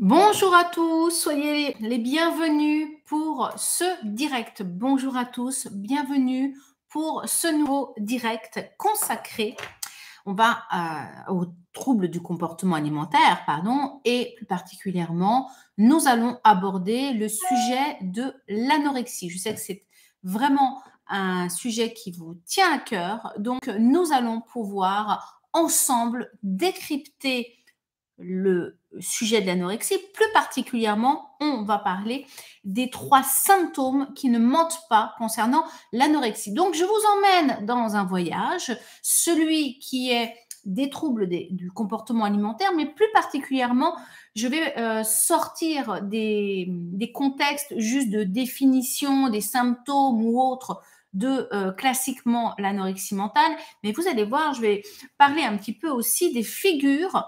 Bonjour à tous, soyez les bienvenus pour ce direct. Bonjour à tous, bienvenue pour ce nouveau direct consacré. Euh, aux troubles du comportement alimentaire, pardon, et plus particulièrement, nous allons aborder le sujet de l'anorexie. Je sais que c'est vraiment un sujet qui vous tient à cœur, donc nous allons pouvoir ensemble décrypter le sujet de l'anorexie. Plus particulièrement, on va parler des trois symptômes qui ne mentent pas concernant l'anorexie. Donc, je vous emmène dans un voyage, celui qui est des troubles du comportement alimentaire, mais plus particulièrement, je vais euh, sortir des, contextes juste de définition des symptômes ou autres de euh, classiquement l'anorexie mentale, mais vous allez voir, je vais parler un petit peu aussi des figures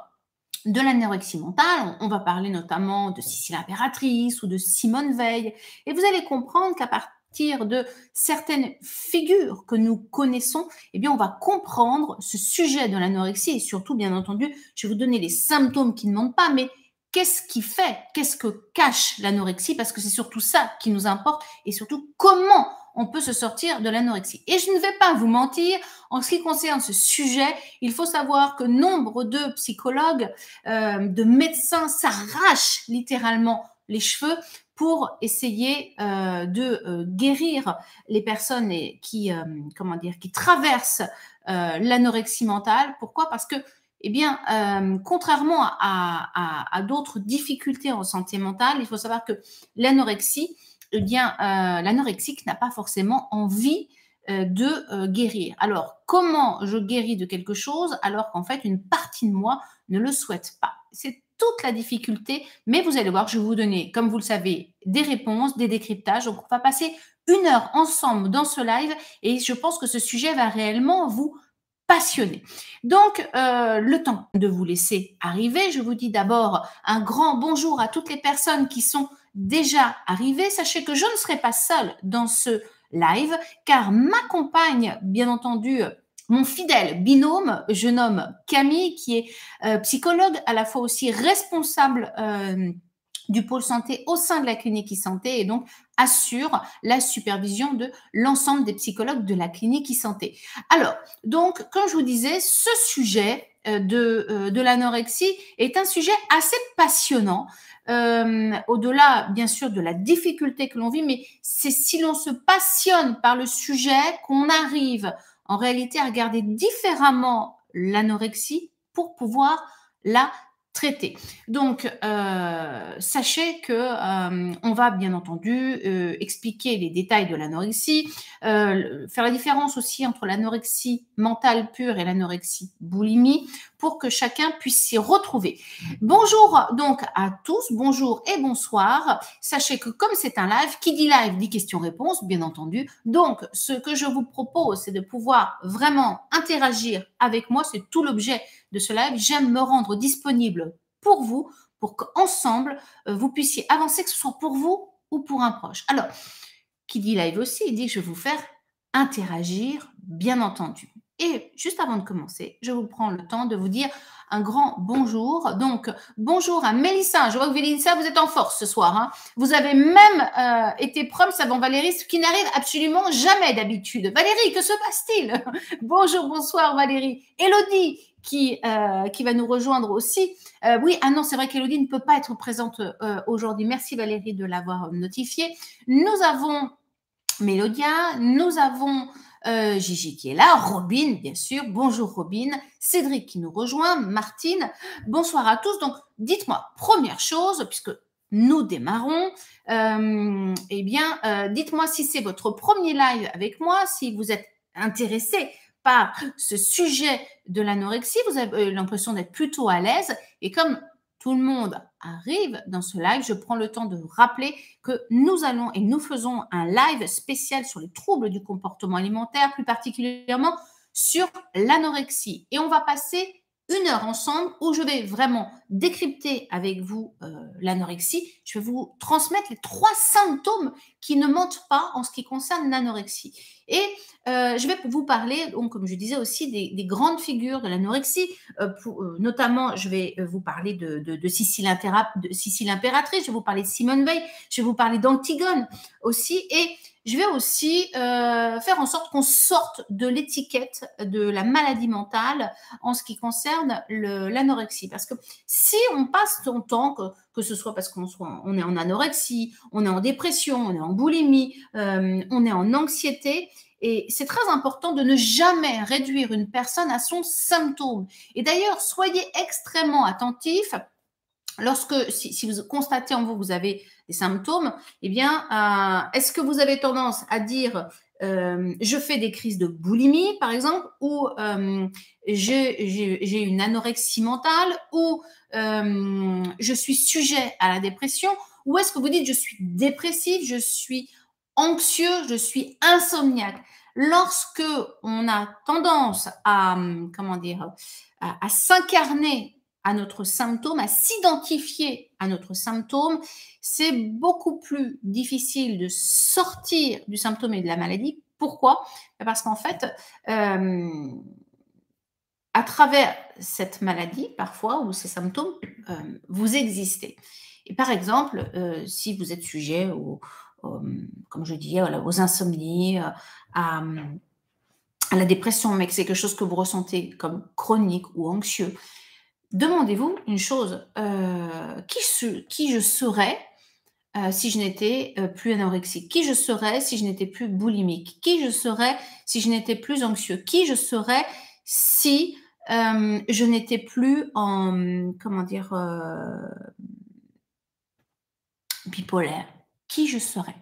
de l'anorexie mentale. On, va parler notamment de Cécile Impératrice ou de Simone Veil. Et vous allez comprendre qu'à partir de certaines figures que nous connaissons, eh bien, on va comprendre ce sujet de l'anorexie et surtout, bien entendu, je vais vous donner les symptômes qui ne mentent pas, mais qu'est-ce qui fait, qu'est-ce que cache l'anorexie, parce que c'est surtout ça qui nous importe et surtout comment on peut se sortir de l'anorexie. Et je ne vais pas vous mentir, en ce qui concerne ce sujet, il faut savoir que nombre de psychologues, euh, de médecins s'arrachent littéralement les cheveux pour essayer euh, de euh, guérir les personnes qui, comment dire, qui traversent l'anorexie mentale. Pourquoi? Parce que eh bien, contrairement à d'autres difficultés en santé mentale, il faut savoir que l'anorexie, eh bien, euh, l'anorexique n'a pas forcément envie euh, de euh, guérir. Alors, comment je guéris de quelque chose alors qu'en fait, une partie de moi ne le souhaite pas? C'est toute la difficulté, mais vous allez voir, je vais vous donner, comme vous le savez, des réponses, des décryptages. On va passer une heure ensemble dans ce live et je pense que ce sujet va réellement vous passionner. Donc, le temps de vous laisser arriver, je vous dis d'abord un grand bonjour à toutes les personnes qui sont déjà arrivé, sachez que je ne serai pas seule dans ce live, car m'accompagne, bien entendu, mon fidèle binôme, je nomme Camille, qui est euh, psychologue, à la fois aussi responsable euh, du pôle santé au sein de la clinique e-santé et donc assure la supervision de l'ensemble des psychologues de la clinique e-santé. Alors, donc, comme je vous disais, ce sujet euh, de, de l'anorexie est un sujet assez passionnant euh, au-delà, bien sûr, de la difficulté que l'on vit, mais c'est si l'on se passionne par le sujet qu'on arrive en réalité à regarder différemment l'anorexie pour pouvoir la Donc, euh, sachez que euh, on va bien entendu euh, expliquer les détails de l'anorexie, faire la différence aussi entre l'anorexie mentale pure et l'anorexie boulimie, pour que chacun puisse s'y retrouver. Bonjour donc à tous, bonjour et bonsoir. Sachez que comme c'est un live, qui dit live dit question-réponse, bien entendu. Donc, ce que je vous propose, c'est de pouvoir vraiment interagir avec moi. C'est tout l'objet de ce live. J'aime me rendre disponible pour vous, pour qu'ensemble, euh, vous puissiez avancer, que ce soit pour vous ou pour un proche. Alors, qui dit live aussi, il dit que je vais vous faire interagir, bien entendu. Et juste avant de commencer, je vous prends le temps de vous dire un grand bonjour. Donc, bonjour à Mélissa. Je vois que Mélissa, vous êtes en force ce soir. Hein. Vous avez même euh, été proms avant Valérie, ce qui n'arrive absolument jamais d'habitude. Valérie, que se passe-t-il? Bonjour, bonsoir Valérie. Elodie, qui, euh, qui va nous rejoindre aussi. Euh, oui, ah non, c'est vrai qu'Elodie ne peut pas être présente aujourd'hui. Merci Valérie de l'avoir notifié. Nous avons Mélodia, nous avons euh, Gigi qui est là, Robin, bien sûr. Bonjour Robin, Cédric qui nous rejoint, Martine. Bonsoir à tous. Donc, dites-moi, première chose, puisque nous démarrons, euh, eh bien, euh, dites-moi si c'est votre premier live avec moi, si vous êtes intéressé ce sujet de l'anorexie, vous avez l'impression d'être plutôt à l'aise. Et comme tout le monde arrive dans ce live, je prends le temps de rappeler que nous allons et nous faisons un live spécial sur les troubles du comportement alimentaire, plus particulièrement sur l'anorexie. Et on va passer une heure ensemble où je vais vraiment décrypter avec vous euh, l'anorexie. Je vais vous transmettre les trois symptômes qui ne mentent pas en ce qui concerne l'anorexie. Et euh, je vais vous parler, comme je disais aussi, des, grandes figures de l'anorexie. Euh, notamment, je vais vous parler de, Sicile Impératrice, je vais vous parler de Simone Veil, je vais vous parler d'Antigone aussi. Je vais aussi faire en sorte qu'on sorte de l'étiquette de la maladie mentale en ce qui concerne l'anorexie. Parce que si on passe son temps, que, que ce soit parce qu'on on est en anorexie, on est en dépression, on est en boulimie, on est en anxiété, et c'est très important de ne jamais réduire une personne à son symptôme. Et d'ailleurs, soyez extrêmement attentifs lorsque, si, vous constatez en vous, vous avez des symptômes, eh bien, euh, est-ce que vous avez tendance à dire euh, je fais des crises de boulimie, par exemple, ou euh, j'ai une anorexie mentale, ou je suis sujet à la dépression, ou est-ce que vous dites je suis dépressif, je suis anxieux, je suis insomniaque? Lorsque on a tendance à, comment dire, à, s'incarner à notre symptôme, à s'identifier à notre symptôme, c'est beaucoup plus difficile de sortir du symptôme et de la maladie. Pourquoi? Parce qu'en fait, euh, à travers cette maladie, parfois, ou ces symptômes, euh, vous existez. Et par exemple, euh, si vous êtes sujet au, comme je disais, aux insomnies, à, la dépression, mais que c'est quelque chose que vous ressentez comme chronique ou anxieux, demandez-vous une chose, euh, qui, je serais euh, si je n'étais plus anorexique? Qui je serais si je n'étais plus boulimique? Qui je serais si je n'étais plus anxieux? Qui je serais si je n'étais plus en, comment dire, bipolaire? Qui je serais?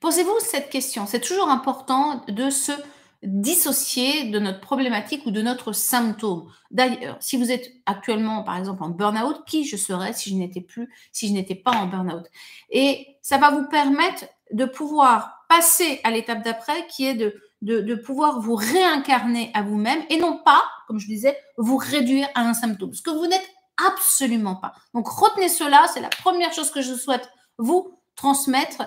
Posez-vous cette question. C'est toujours important de se dissocier de notre problématique ou de notre symptôme. D'ailleurs, si vous êtes actuellement, par exemple, en burn-out, qui je serais si je n'étais plus, si je n'étais pas en burn-out? Et ça va vous permettre de pouvoir passer à l'étape d'après, qui est de, de, de, pouvoir vous réincarner à vous-même et non pas, comme je disais, vous réduire à un symptôme, ce que vous n'êtes absolument pas. Donc retenez cela, c'est la première chose que je souhaite vous transmettre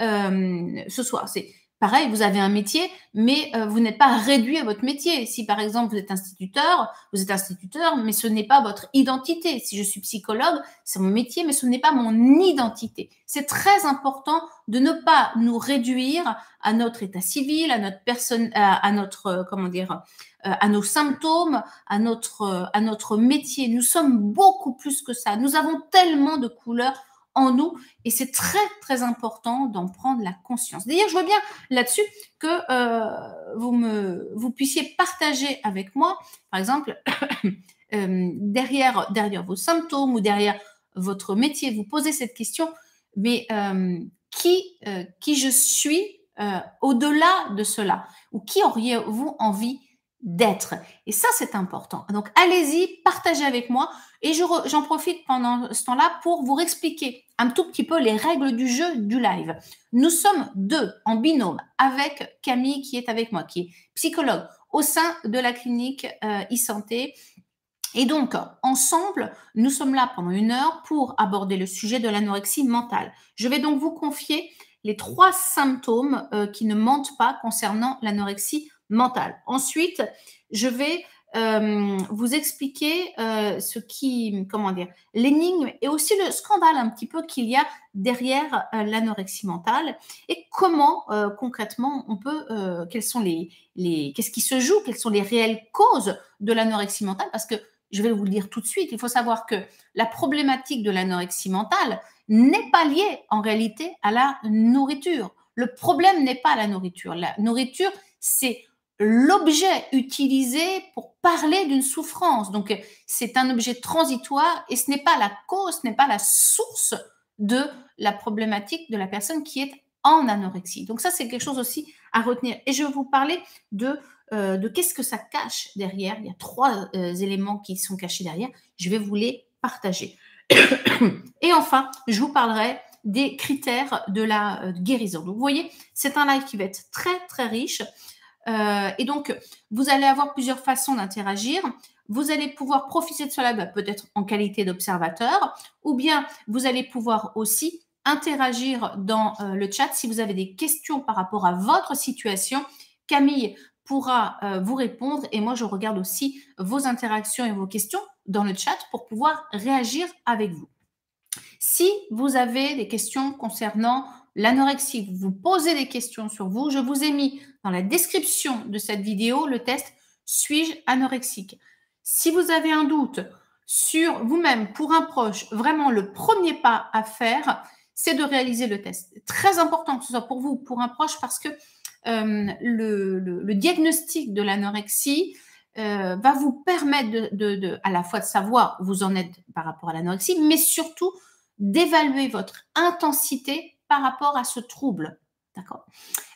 euh, ce soir. C'est pareil, vous avez un métier, mais euh, vous n'êtes pas réduit à votre métier. Si par exemple vous êtes instituteur, vous êtes instituteur, mais ce n'est pas votre identité. Si je suis psychologue, c'est mon métier, mais ce n'est pas mon identité. C'est très important de ne pas nous réduire à notre état civil, à notre personne, à, notre euh, comment dire, à nos symptômes, à notre à notre métier. Nous sommes beaucoup plus que ça. Nous avons tellement de couleurs nous et c'est très très important d'en prendre la conscience. D'ailleurs, je vois bien là-dessus que euh, vous me vous puissiez partager avec moi, par exemple, euh, derrière derrière vos symptômes ou derrière votre métier, vous posez cette question, mais euh, qui qui je suis au-delà de cela? Ou qui auriez-vous envie d'être. Et ça, c'est important. Donc, allez-y, partagez avec moi. Et j'en profite pendant ce temps-là pour vous expliquer un tout petit peu les règles du jeu du live. Nous sommes deux en binôme avec Camille qui est avec moi, qui est psychologue au sein de la clinique euh, e-santé. Et donc, ensemble, nous sommes là pendant une heure pour aborder le sujet de l'anorexie mentale. Je vais donc vous confier les trois symptômes euh, qui ne mentent pas concernant l'anorexie mentale. Ensuite, je vais euh, vous expliquer euh, ce qui, comment dire, l'énigme et aussi le scandale un petit peu qu'il y a derrière euh, l'anorexie mentale et comment concrètement on peut, quels sont les, qu'est-ce qui se joue, quelles sont les réelles causes de l'anorexie mentale, parce que je vais vous le dire tout de suite, il faut savoir que la problématique de l'anorexie mentale n'est pas liée en réalité à la nourriture. Le problème n'est pas la nourriture. La nourriture, c'est l'objet utilisé pour parler d'une souffrance. Donc, c'est un objet transitoire et ce n'est pas la cause, ce n'est pas la source de la problématique de la personne qui est en anorexie. Donc, ça, c'est quelque chose aussi à retenir. Et je vais vous parler de, euh, qu'est-ce que ça cache derrière. Il y a trois euh, éléments qui sont cachés derrière. Je vais vous les partager. et enfin, je vous parlerai des critères de la euh, guérison. Donc, vous voyez, c'est un live qui va être très, très riche. Euh, et donc, vous allez avoir plusieurs façons d'interagir. Vous allez pouvoir profiter de cela bah, peut-être en qualité d'observateur, ou bien vous allez pouvoir aussi interagir dans euh, le chat si vous avez des questions par rapport à votre situation. Camille pourra euh, vous répondre et moi je regarde aussi vos interactions et vos questions dans le chat pour pouvoir réagir avec vous. Si vous avez des questions concernant l'anorexie, vous posez des questions sur vous, je vous ai mis dans la description de cette vidéo le test Suis-je anorexique? Si vous avez un doute sur vous-même pour un proche, vraiment le premier pas à faire, c'est de réaliser le test. Très important que ce soit pour vous ou pour un proche parce que euh, le, diagnostic de l'anorexie euh, va vous permettre à la fois de savoir où vous en êtes par rapport à l'anorexie, mais surtout d'évaluer votre intensité par rapport à ce trouble. D'accord?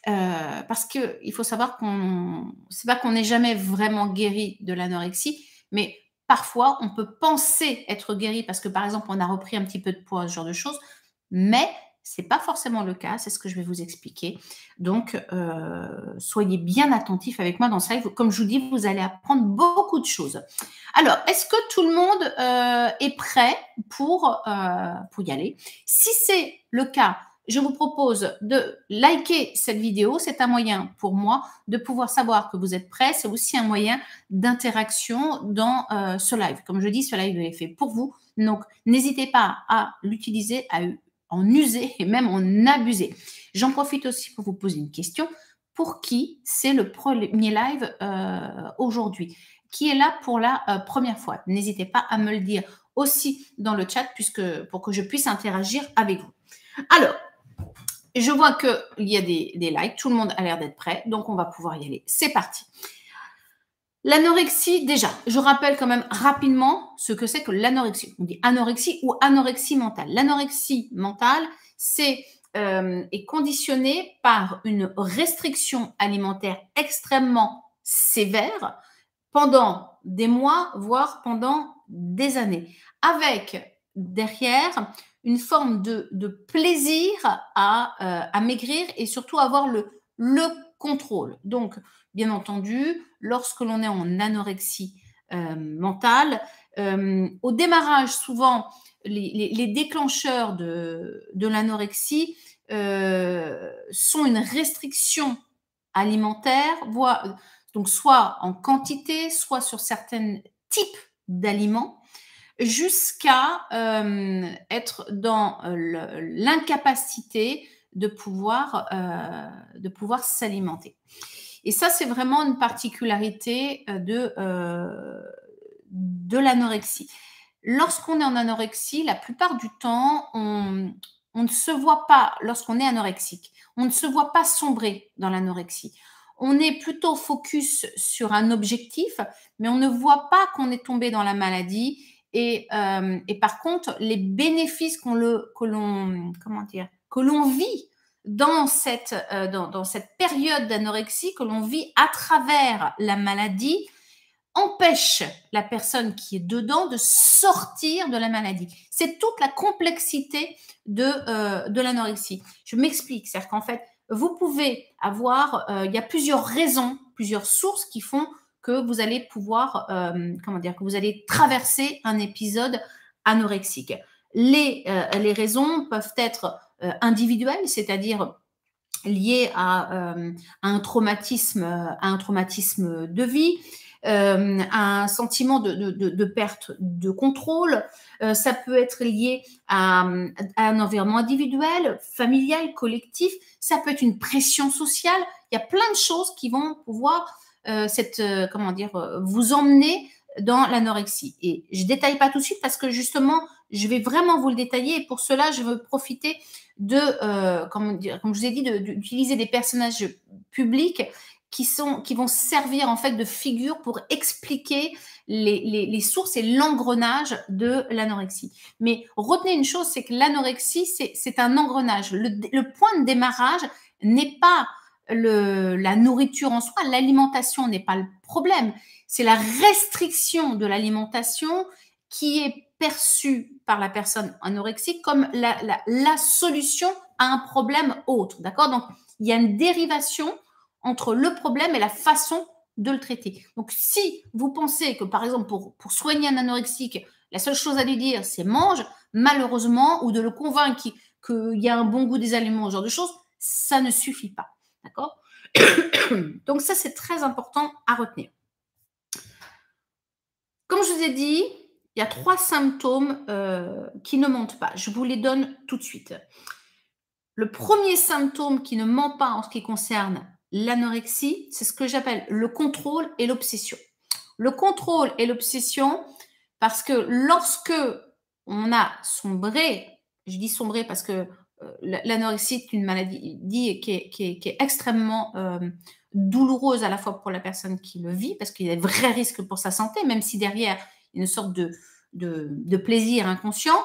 Euh, Parce qu'il faut savoir qu'on c'est pas qu'on n'est jamais vraiment guéri de l'anorexie, mais parfois on peut penser être guéri parce que par exemple on a repris un petit peu de poids, ce genre de choses, mais c'est pas forcément le cas, c'est ce que je vais vous expliquer. Donc, euh, soyez bien attentifs avec moi dans live. Comme je vous dis, vous allez apprendre beaucoup de choses. Alors, est-ce que tout le monde euh, est prêt pour, euh, pour y aller? Si c'est le cas, je vous propose de liker cette vidéo. C'est un moyen pour moi de pouvoir savoir que vous êtes prêts. C'est aussi un moyen d'interaction dans ce live. Comme je dis, ce live est fait pour vous. Donc, n'hésitez pas à l'utiliser, à en user et même en abuser. J'en profite aussi pour vous poser une question. Pour qui c'est le premier live euh, aujourd'hui? Qui est là pour la euh, première fois? N'hésitez pas à me le dire aussi dans le chat puisque, pour que je puisse interagir avec vous. Alors, je vois qu'il y a des, likes, tout le monde a l'air d'être prêt, donc on va pouvoir y aller. C'est parti. L'anorexie, déjà, je rappelle quand même rapidement ce que c'est que l'anorexie. On dit anorexie ou anorexie mentale. L'anorexie mentale, c'est euh, est conditionnée par une restriction alimentaire extrêmement sévère pendant des mois, voire pendant des années, avec derrière une forme de, plaisir à, euh, à, maigrir et surtout avoir le, le contrôle. Donc, bien entendu, lorsque l'on est en anorexie euh, mentale, euh, au démarrage, souvent, les, déclencheurs de, l'anorexie sont une restriction alimentaire, soit en quantité, soit sur certains types d'aliments, jusqu'à être dans l'incapacité de pouvoir, de pouvoir s'alimenter. Et ça, c'est vraiment une particularité euh, de, euh, de l'anorexie. Lorsqu'on est en anorexie, la plupart du temps, on, on ne se voit pas, lorsqu'on est anorexique, on ne se voit pas sombrer dans l'anorexie. On est plutôt focus sur un objectif, mais on ne voit pas qu'on est tombé dans la maladie. Et, euh, et par contre, les bénéfices qu'on le, que l'on, comment dire, que l'on vit dans cette, euh, dans, cette période d'anorexie que l'on vit à travers la maladie empêche la personne qui est dedans de sortir de la maladie. C'est toute la complexité de, euh, de l'anorexie. Je m'explique, c'est-à-dire qu'en fait, vous pouvez avoir, il y a plusieurs raisons, plusieurs sources qui font que vous allez pouvoir, comment dire, que vous allez traverser un épisode anorexique. Les, les raisons peuvent être euh, individuelles, c'est-à-dire liées à, euh, un traumatisme, à un traumatisme de vie, euh, un sentiment de, perte de contrôle. ça peut être lié à, un environnement individuel, familial, collectif. Ça peut être une pression sociale. Il y a plein de choses qui vont pouvoir cette, comment dire, vous emmener dans l'anorexie. Et je détaille pas tout de suite parce que justement, je vais vraiment vous le détailler. Et pour cela, je veux profiter de, euh, comme, je vous ai dit, d'utiliser des personnages publics qui, vont servir en fait de figure pour expliquer les, sources et l'engrenage de l'anorexie. Mais retenez une chose, c'est que l'anorexie, c'est un engrenage. Le, point de démarrage n'est pas la nourriture en soi, l'alimentation n'est pas le problème. C'est la restriction de l'alimentation qui est perçue par la personne anorexique comme la, la, solution à un problème autre. D'accord? Donc, il y a une dérivation entre le problème et la façon de le traiter. Donc, si vous pensez que, par exemple, pour, pour soigner un anorexique, la seule chose à lui dire, c'est mange, malheureusement, ou de le convaincre qu'il y a un bon goût des aliments, ce genre de choses, ça ne suffit pas. D'accord Donc ça, c'est très important à retenir. Comme je vous ai dit, il y a trois symptômes euh, qui ne mentent pas. Je vous les donne tout de suite. Le premier symptôme qui ne ment pas en ce qui concerne l'anorexie, c'est ce que j'appelle le contrôle et l'obsession. Le contrôle et l'obsession, parce que lorsque on a sombré, je dis sombré parce que l'anorexie est une maladie qui est, qui est, extrêmement euh, douloureuse à la fois pour la personne qui le vit, parce qu'il y a de vrais risques pour sa santé, même si derrière, il y a une sorte de, plaisir inconscient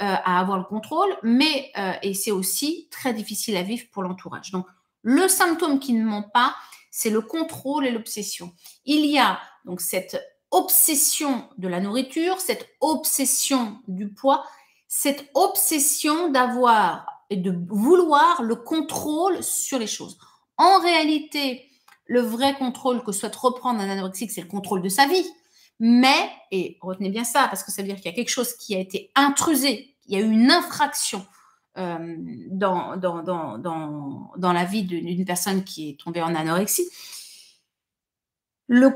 euh, à avoir le contrôle, mais et c'est aussi très difficile à vivre pour l'entourage. Donc, le symptôme qui ne ment pas, c'est le contrôle et l'obsession. Il y a donc cette obsession de la nourriture, cette obsession du poids, cette obsession d'avoir et de vouloir le contrôle sur les choses. En réalité, le vrai contrôle que souhaite reprendre un anorexique, c'est le contrôle de sa vie. Mais, et retenez bien ça, parce que ça veut dire qu'il y a quelque chose qui a été intrusé, il y a eu une infraction euh, dans, dans, dans, dans, dans la vie d'une personne qui est tombée en anorexie. Le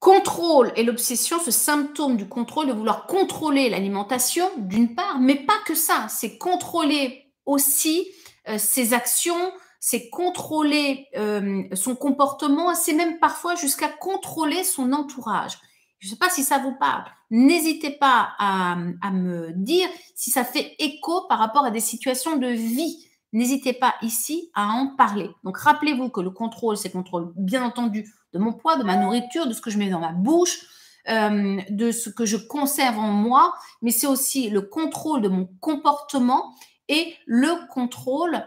contrôle et l'obsession, ce symptôme du contrôle, de vouloir contrôler l'alimentation, d'une part, mais pas que ça, c'est contrôler aussi euh, ses actions, c'est contrôler euh, son comportement, c'est même parfois jusqu'à contrôler son entourage. Je ne sais pas si ça vous parle. N'hésitez pas à, me dire si ça fait écho par rapport à des situations de vie. N'hésitez pas ici à en parler. Donc rappelez-vous que le contrôle, c'est contrôle bien entendu de mon poids, de ma nourriture, de ce que je mets dans ma bouche, euh, de ce que je conserve en moi, mais c'est aussi le contrôle de mon comportement et le contrôle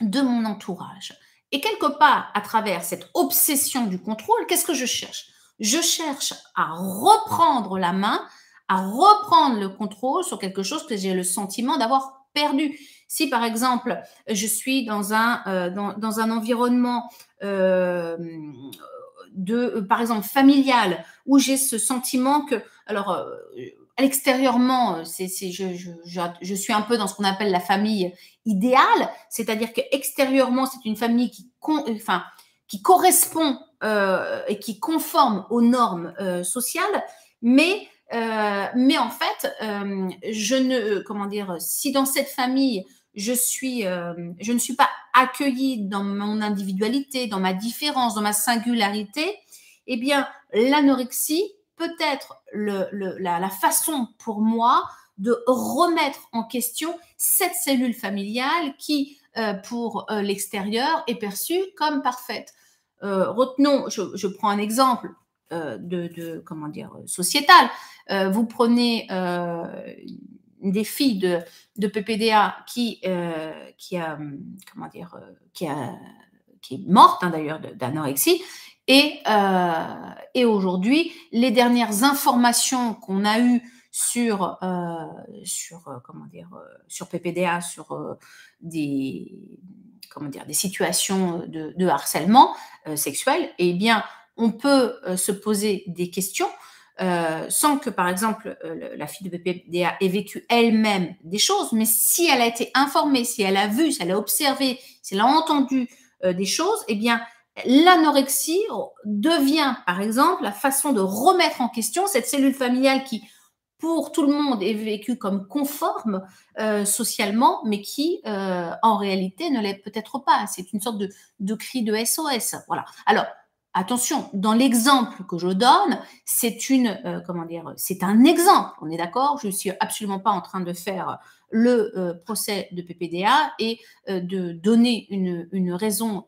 de mon entourage. Et quelque part, à travers cette obsession du contrôle, qu'est-ce que je cherche? Je cherche à reprendre la main, à reprendre le contrôle sur quelque chose que j'ai le sentiment d'avoir perdu. Si par exemple, je suis dans un, euh, dans, un environnement euh, de, par exemple, familial, où j'ai ce sentiment que, alors, euh, extérieurement, euh, c'est, je, je, je, suis un peu dans ce qu'on appelle la famille idéale, c'est-à-dire que extérieurement, c'est une famille qui, enfin, qui correspond euh, et qui conforme aux normes euh, sociales, mais euh, mais en fait, je ne, comment dire, si dans cette famille je suis, euh, je ne suis pas accueillie dans mon individualité, dans ma différence, dans ma singularité, eh bien, l'anorexie peut être le, la, façon pour moi de remettre en question cette cellule familiale qui, euh, pour euh, l'extérieur, est perçue comme parfaite. retenons, je, prends un exemple de, comment dire, sociétal. vous prenez des filles de, PPDA qui, euh, qui, a, comment dire, euh, qui est morte hein, d'ailleurs d'anorexie. Et, euh, et aujourd'hui, les dernières informations qu'on a eues sur, sur, comment dire, sur PPDA, sur des, comment dire, des situations de, de harcèlement sexuel, eh bien, on peut se poser des questions euh, sans que, par exemple, euh, la fille de PPDA ait vécu elle-même des choses, mais si elle a été informée, si elle a vu, si elle a observé, si elle a entendu euh, des choses, eh bien, l'anorexie devient, par exemple, la façon de remettre en question cette cellule familiale qui, pour tout le monde, est vécue comme conforme socialement, mais qui, en réalité, ne l'est peut-être pas. C'est une sorte de, de cri de SOS. Voilà. Alors, Attention, dans l'exemple que je donne, c'est une, euh, comment dire, c'est un exemple. On est d'accord? Je ne suis absolument pas en train de faire le euh, procès de PPDA et euh, de donner une, raison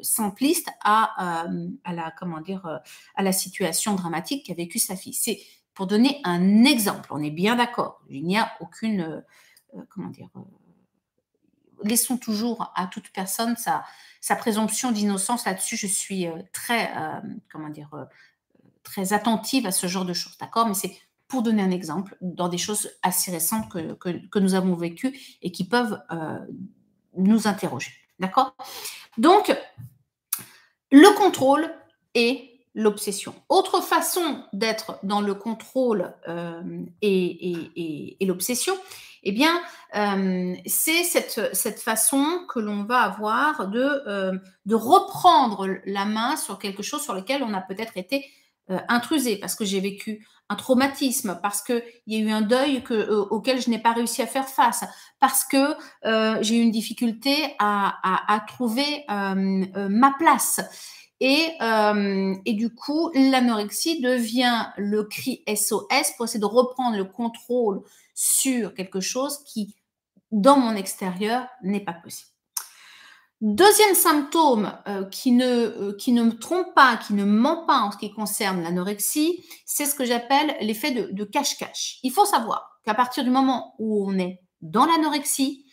simpliste à, à, la, comment dire, à la situation dramatique qu'a vécue sa fille. C'est pour donner un exemple. On est bien d'accord. Il n'y a aucune, comment dire, laissons toujours à toute personne sa présomption d'innocence. Là-dessus, je suis euh, très, euh, comment dire, euh, très attentive à ce genre de choses, d'accord? Mais c'est pour donner un exemple dans des choses assez récentes que, nous avons vécues et qui peuvent nous interroger, d'accord? Donc, le contrôle et l'obsession. Autre façon d'être dans le contrôle et, et, l'obsession, Eh bien, euh, c'est cette, cette, façon que l'on va avoir de, euh, de reprendre la main sur quelque chose sur lequel on a peut-être été euh, intrusé, parce que j'ai vécu un traumatisme, parce qu'il y a eu un deuil que, auquel je n'ai pas réussi à faire face, parce que j'ai eu une difficulté à, à trouver ma place. Et, euh, et, du coup, l'anorexie devient le cri SOS pour essayer de reprendre le contrôle sur quelque chose qui, dans mon extérieur, n'est pas possible. Deuxième symptôme euh, qui, ne, euh, qui ne me trompe pas, qui ne ment pas en ce qui concerne l'anorexie, c'est ce que j'appelle l'effet de cache-cache. Il faut savoir qu'à partir du moment où on est dans l'anorexie,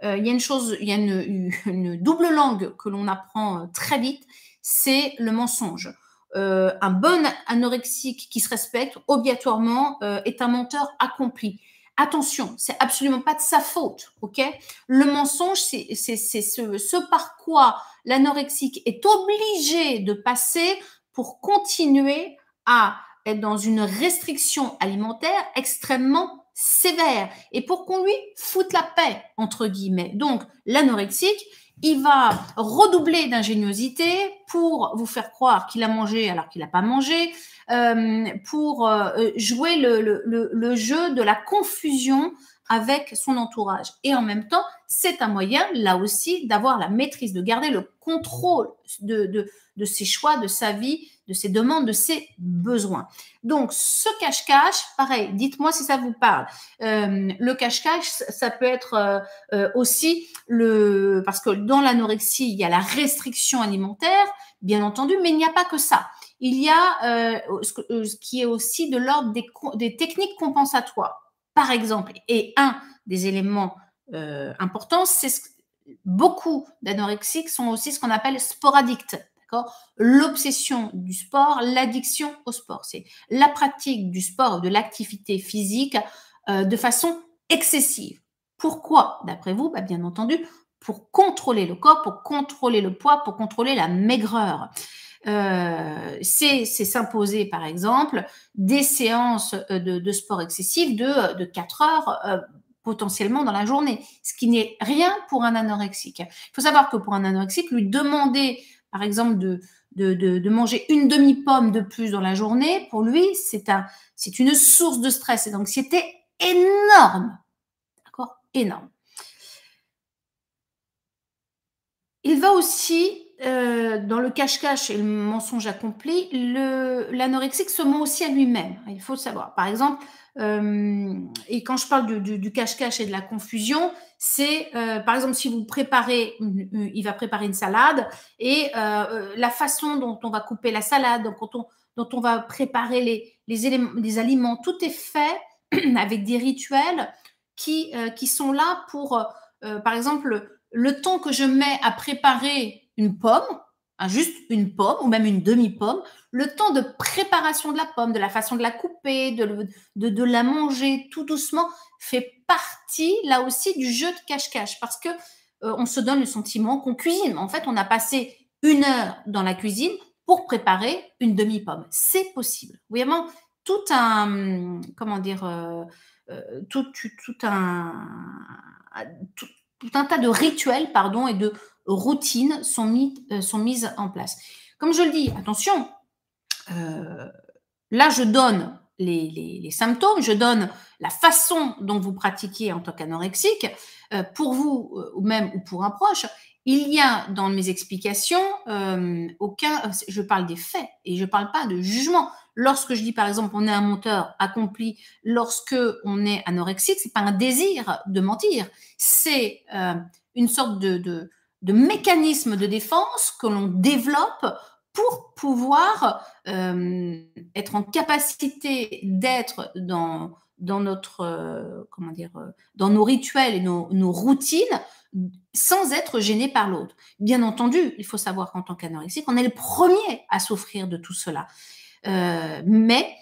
il y a une chose, il y a une double langue que l'on apprend très vite, c'est le mensonge. Euh, un bon anorexique qui se respecte, obligatoirement, euh, est un menteur accompli. Attention, c'est absolument pas de sa faute, ok? Le mensonge, c'est ce, ce par quoi l'anorexique est obligé de passer pour continuer à être dans une restriction alimentaire extrêmement sévère et pour qu'on lui foute la paix, entre guillemets. Donc, l'anorexique, il va redoubler d'ingéniosité pour vous faire croire qu'il a mangé alors qu'il n'a pas mangé, euh, pour euh, jouer le, jeu de la confusion avec son entourage. Et en même temps, c'est un moyen, là aussi, d'avoir la maîtrise, de garder le contrôle de, de ses choix, de sa vie, de ses demandes, de ses besoins. Donc, ce cache-cache, pareil, dites-moi si ça vous parle. Euh, le cache-cache, ça peut être euh, euh, aussi le... Parce que dans l'anorexie, il y a la restriction alimentaire, bien entendu, mais il n'y a pas que ça. Il y a ce, qui est aussi de l'ordre des, techniques compensatoires. Par exemple, et un des éléments importants, c'est ce, beaucoup d'anorexiques sont aussi ce qu'on appelle sporadictes. L'obsession du sport, l'addiction au sport. C'est la pratique du sport, de l'activité physique euh, de façon excessive. Pourquoi D'après vous, bah, bien entendu, pour contrôler le corps, pour contrôler le poids, pour contrôler la maigreur. Euh, c'est s'imposer, par exemple, des séances euh, de, sport excessif de, de 4 heures potentiellement dans la journée, ce qui n'est rien pour un anorexique. Il faut savoir que pour un anorexique, lui demander par exemple, de, manger une demi-pomme de plus dans la journée, pour lui, c'est un, c'est une source de stress et d'anxiété énorme. D'accord? Énorme. Il va aussi, euh, dans le cache-cache et le mensonge accompli, l'anorexique se ment aussi à lui-même. Il faut savoir. Par exemple, euh, et quand je parle du cache-cache et de la confusion, c'est euh, par exemple si vous préparez, il va préparer une salade et euh, la façon dont on va couper la salade, donc on, dont on va préparer les, les, éléments, les aliments, tout est fait avec des rituels qui, qui sont là pour, par exemple, le temps que je mets à préparer une pomme, Juste une pomme ou même une demi-pomme, le temps de préparation de la pomme, de la façon de la couper, de, de, la manger tout doucement, fait partie là aussi du jeu de cache-cache parce que euh, on se donne le sentiment qu'on cuisine. En fait, on a passé une heure dans la cuisine pour préparer une demi-pomme. C'est possible. Vraiment, tout un, comment dire, euh, euh, tout, tout, un, tout, tout un tas de rituels, pardon, et de routines sont, mis, euh, sont mises en place. Comme je le dis, attention, euh, là je donne les, symptômes, je donne la façon dont vous pratiquez en tant qu'anorexique. Euh, pour vous, ou même ou pour un proche, il y a dans mes explications aucun. Je parle des faits et je ne parle pas de jugement. Lorsque je dis par exemple on est un monteur accompli, lorsque on est anorexique, c'est pas un désir de mentir, c'est une sorte de mécanismes de défense que l'on développe pour pouvoir euh, être en capacité d'être dans, dans notre euh, comment dire euh, dans nos rituels et nos, routines sans être gêné par l'autre. Bien entendu, il faut savoir qu'en tant qu'anorexique, on est le premier à souffrir de tout cela. mais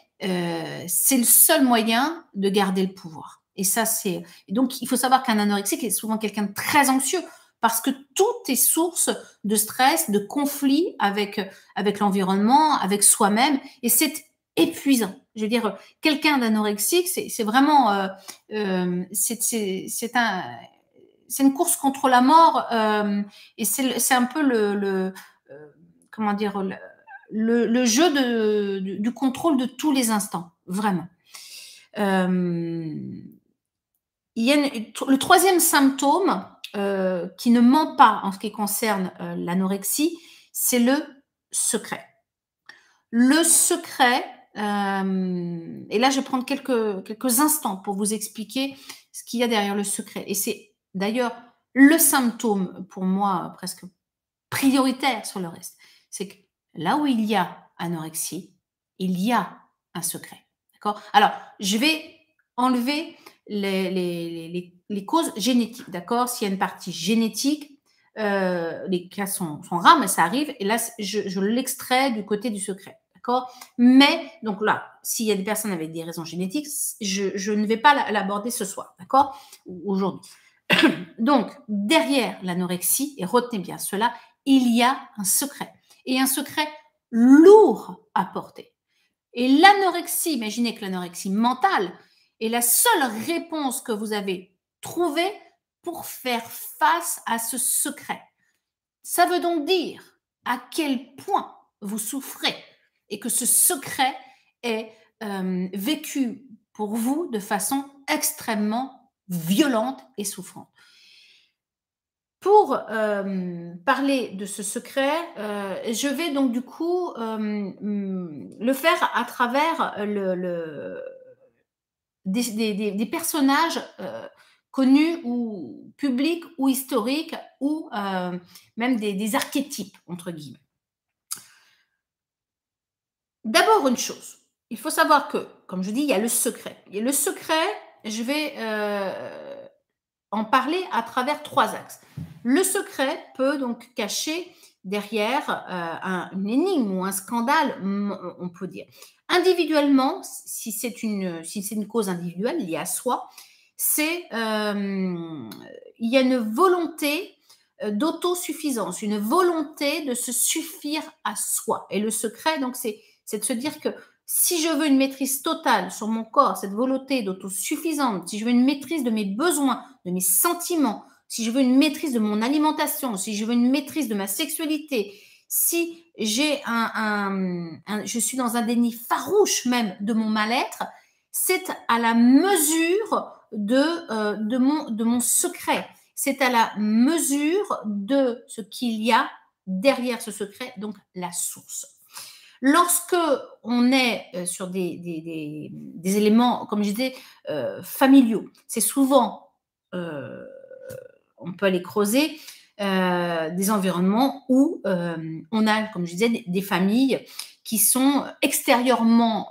c'est le seul moyen de garder le pouvoir. Et ça, c'est. Donc, il faut savoir qu'un anorexique est souvent quelqu'un de très anxieux parce que tout est source de stress, de conflit avec, avec l'environnement, avec soi-même. Et c'est épuisant. Je veux dire, quelqu'un d'anorexique, c'est vraiment, euh, euh, c'est un, une course contre la mort euh, et c'est un peu le, comment dire, le, jeu de, du, contrôle de tous les instants, vraiment. il y a le troisième symptôme qui ne ment pas en ce qui concerne l'anorexie, c'est le secret. Le secret, euh, et là je vais prendre quelques, quelques instants pour vous expliquer ce qu'il y a derrière le secret. Et c'est d'ailleurs le symptôme pour moi presque prioritaire sur le reste. C'est que là où il y a anorexie, il y a un secret. D'accord? Alors, je vais enlever les, les, les, causes génétiques. D'accord? S'il y a une partie génétique, euh, les cas sont, rares, mais ça arrive. Et là, je, l'extrais du côté du secret. D'accord? Mais, donc là, s'il y a des personnes avec des raisons génétiques, je, ne vais pas l'aborder ce soir. D'accord? Aujourd'hui. donc, derrière l'anorexie, et retenez bien cela, il y a un secret. Et un secret lourd à porter. Et l'anorexie, imaginez que l'anorexie mentale est la seule réponse que vous avez trouvée pour faire face à ce secret. Ça veut donc dire à quel point vous souffrez et que ce secret est euh, vécu pour vous de façon extrêmement violente et souffrante. Pour euh, parler de ce secret, euh, je vais donc du coup le faire à travers des, personnages connus ou publics ou historiques ou euh, même des, archétypes, entre guillemets. D'abord une chose, il faut savoir que, comme je dis, il y a le secret. Et le secret, je vais euh, en parler à travers trois axes. Le secret peut donc cacher derrière euh, une énigme ou un scandale, on peut dire. Individuellement, si c'est une, si une cause individuelle liée à soi, c'est euh, il y a une volonté euh, d'autosuffisance, une volonté de se suffire à soi. Et le secret, donc, c'est de se dire que si je veux une maîtrise totale sur mon corps, cette volonté d'autosuffisance, si je veux une maîtrise de mes besoins, de mes sentiments, si je veux une maîtrise de mon alimentation, si je veux une maîtrise de ma sexualité, si j'ai un, je suis dans un déni farouche même de mon mal-être, c'est à la mesure de, euh, de, mon, secret. C'est à la mesure de ce qu'il y a derrière ce secret, donc la source. Lorsque on est euh, sur des, éléments, comme je disais, euh, familiaux, c'est souvent, on peut aller creuser, des environnements où on a, comme je disais, des, familles qui sont extérieurement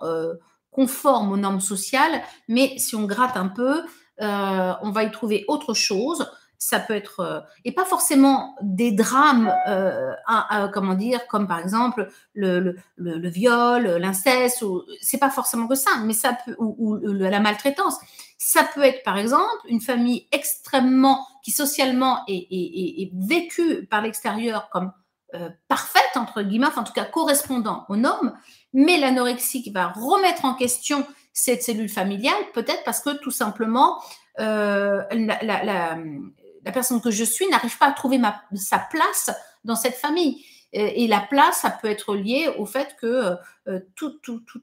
conforme aux normes sociales, mais si on gratte un peu, euh, on va y trouver autre chose. Ça peut être, euh, et pas forcément des drames, euh, comment dire, comme par exemple le, viol, l'inceste, c'est pas forcément que ça, mais ça peut, ou, la maltraitance. Ça peut être par exemple une famille extrêmement, qui socialement est, est vécue par l'extérieur comme parfaite, entre guillemets, en tout cas correspondant aux normes, mais l'anorexie qui va remettre en question cette cellule familiale, peut-être parce que tout simplement, euh, la, personne que je suis n'arrive pas à trouver sa place dans cette famille. Et, la place, ça peut être lié au fait que euh, tout,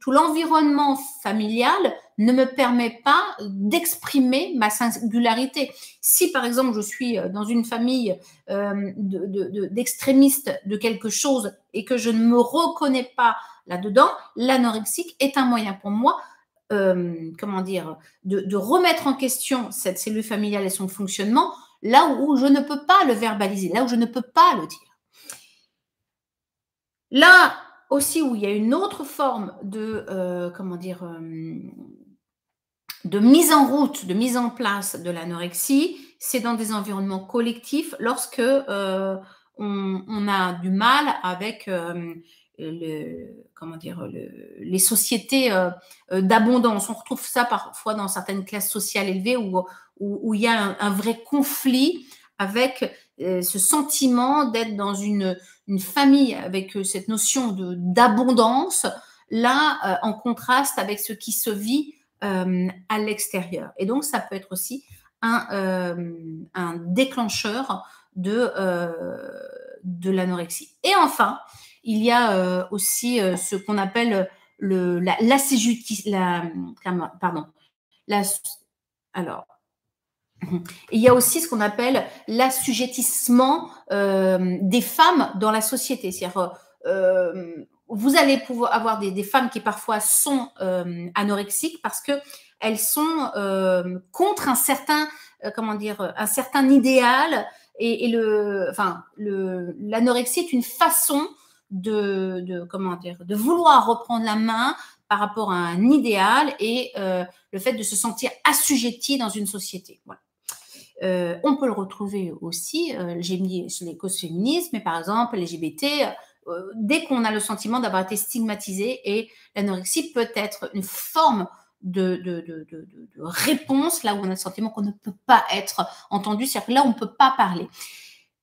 l'environnement familial ne me permet pas d'exprimer ma singularité. Si par exemple je suis dans une famille euh, d'extrémistes de, quelque chose et que je ne me reconnais pas là-dedans, l'anorexique est un moyen pour moi, euh, comment dire, de, remettre en question cette cellule familiale et son fonctionnement là où, je ne peux pas le verbaliser, là où je ne peux pas le dire. Là aussi où il y a une autre forme de, euh, comment dire, euh, de mise en route, de mise en place de l'anorexie, c'est dans des environnements collectifs lorsque on, a du mal avec le, comment dire, les sociétés euh, euh, d'abondance. On retrouve ça parfois dans certaines classes sociales élevées où, où, il y a un, vrai conflit avec euh, ce sentiment d'être dans une, une, famille avec cette notion d'abondance. là en contraste avec ce qui se vit à l'extérieur. Et donc, ça peut être aussi un, un déclencheur de, de l'anorexie. Et enfin, il y a aussi ce qu'on appelle le, la, la, la, pardon, la, alors, il y a aussi ce qu'on appelle l'assujettissement euh, des femmes dans la société. C'est-à-dire, euh, vous allez pouvoir avoir des, femmes qui parfois sont euh, anorexiques parce que elles sont contre un certain, comment dire, un certain idéal et, le, enfin, l'anorexie est une façon de, de, comment dire, de vouloir reprendre la main par rapport à un idéal et le fait de se sentir assujetti dans une société. Euh, on peut le retrouver aussi, euh, j'ai mis sur les causes féministes, mais par exemple, LGBT, euh, dès qu'on a le sentiment d'avoir été stigmatisé, et l'anorexie peut être une forme de, de, réponse, là où on a le sentiment qu'on ne peut pas être entendu, c'est-à-dire que là, on ne peut pas parler.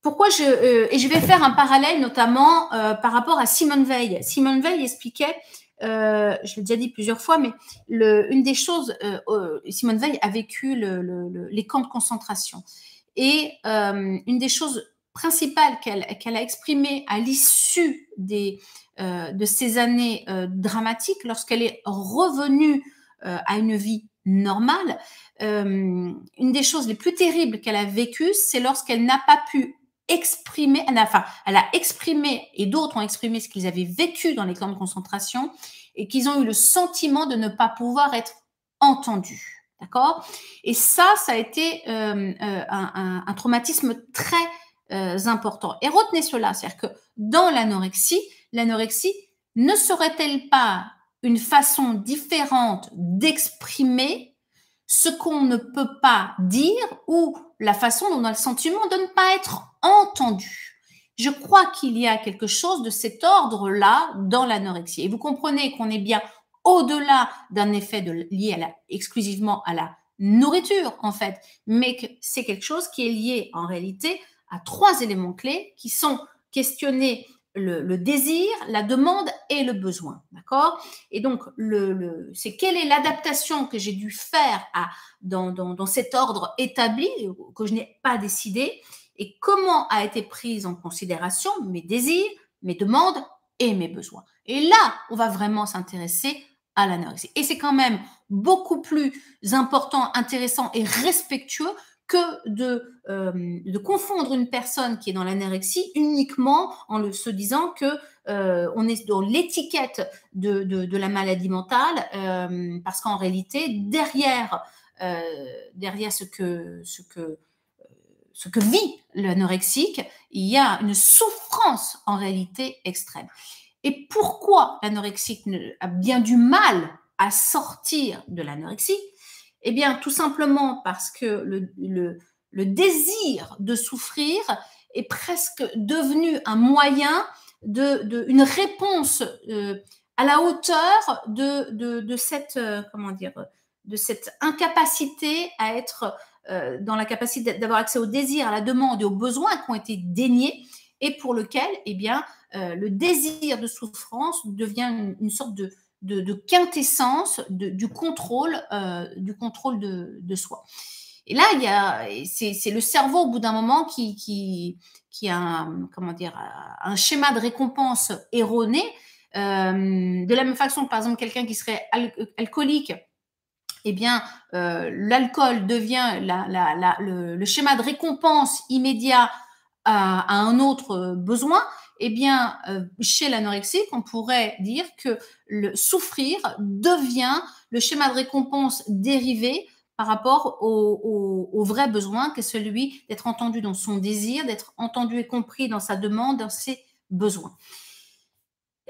Pourquoi je... et je vais faire un parallèle notamment par rapport à Simone Veil. Simone Veil expliquait euh, je l'ai déjà dit plusieurs fois, mais une des choses, euh, Simone Veil a vécu le, les camps de concentration. Et euh, une des choses principales qu'elle a exprimées à l'issue des, de ces années dramatiques, lorsqu'elle est revenue à une vie normale, une des choses les plus terribles qu'elle a vécues, c'est lorsqu'elle n'a pas pu exprimé, enfin, elle a exprimé, et d'autres ont exprimé ce qu'ils avaient vécu dans les camps de concentration, et qu'ils ont eu le sentiment de ne pas pouvoir être entendus. D'accord? Et ça, ça a été euh, euh, un, traumatisme très euh, important. Et retenez cela, c'est-à-dire que dans l'anorexie, l'anorexie ne serait-elle pas une façon différente d'exprimer ce qu'on ne peut pas dire ou la façon dont on a le sentiment de ne pas être entendu. Je crois qu'il y a quelque chose de cet ordre-là dans l'anorexie. Et vous comprenez qu'on est bien au-delà d'un effet lié exclusivement à la nourriture, en fait, mais que c'est quelque chose qui est lié en réalité à trois éléments clés qui sont questionnés le, désir, la demande et le besoin. D'accord? Et donc, le, c'est quelle est l'adaptation que j'ai dû faire à, dans, dans, cet ordre établi, que je n'ai pas décidé, et comment a été prise en considération mes désirs, mes demandes et mes besoins. Et là, on va vraiment s'intéresser à l'anorexie. Et c'est quand même beaucoup plus important, intéressant et respectueux que de, euh, confondre une personne qui est dans l'anorexie uniquement en se disant que euh, on est dans l'étiquette de, de, la maladie mentale, euh, parce qu'en réalité, derrière, derrière ce que, ce, que, ce que vit l'anorexique, il y a une souffrance en réalité extrême. Et pourquoi l'anorexique a bien du mal à sortir de l'anorexie? Eh bien, tout simplement parce que le, désir de souffrir est presque devenu un moyen de, une réponse euh, à la hauteur de cette euh, comment dire de cette incapacité à être euh, dans la capacité d'avoir accès au désir, à la demande et aux besoins qui ont été déniés et pour lequel eh bien le désir de souffrance devient une sorte de, quintessence du contrôle, euh, du contrôle de, soi. Et là, il y a, c'est, le cerveau au bout d'un moment qui, qui, qui a un, comment dire, un schéma de récompense erroné. Euh, de la même façon, par exemple, quelqu'un qui serait alcoolique, eh bien, euh, l'alcool devient le, schéma de récompense immédiat à, un autre besoin eh bien, euh, chez l'anorexique, on pourrait dire que le souffrir devient le schéma de récompense dérivé par rapport au, vrai besoin, qui est celui d'être entendu dans son désir, d'être entendu et compris dans sa demande, dans ses besoins.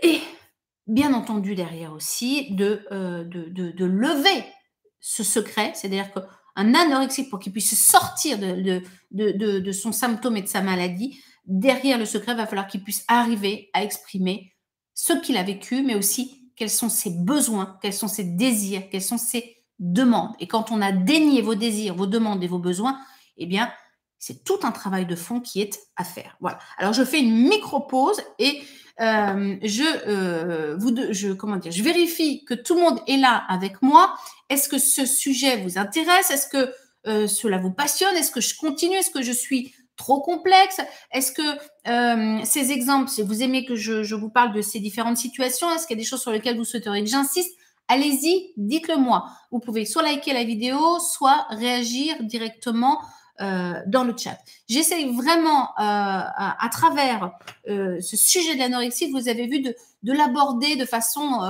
Et bien entendu derrière aussi euh, de, lever ce secret, c'est-à-dire qu'un anorexique, pour qu'il puisse sortir de, de, son symptôme et de sa maladie, derrière le secret, il va falloir qu'il puisse arriver à exprimer ce qu'il a vécu, mais aussi quels sont ses besoins, quels sont ses désirs, quelles sont ses demandes. Et quand on a dénié vos désirs, vos demandes et vos besoins, eh bien, c'est tout un travail de fond qui est à faire. Voilà. Alors, je fais une micro-pause et je, vous, je, comment dire, je vérifie que tout le monde est là avec moi. Est-ce que ce sujet vous intéresse? Est-ce que cela vous passionne? Est-ce que je continue? Est-ce que je suis trop complexe? Est-ce que ces exemples, si vous aimez que je, je vous parle de ces différentes situations, est-ce qu'il y a des choses sur lesquelles vous souhaiteriez que j'insiste? Allez-y, dites-le moi. Vous pouvez soit liker la vidéo, soit réagir directement euh, dans le chat. J'essaie vraiment, euh, à, travers euh, ce sujet de l'anorexie, vous avez vu, de, l'aborder de façon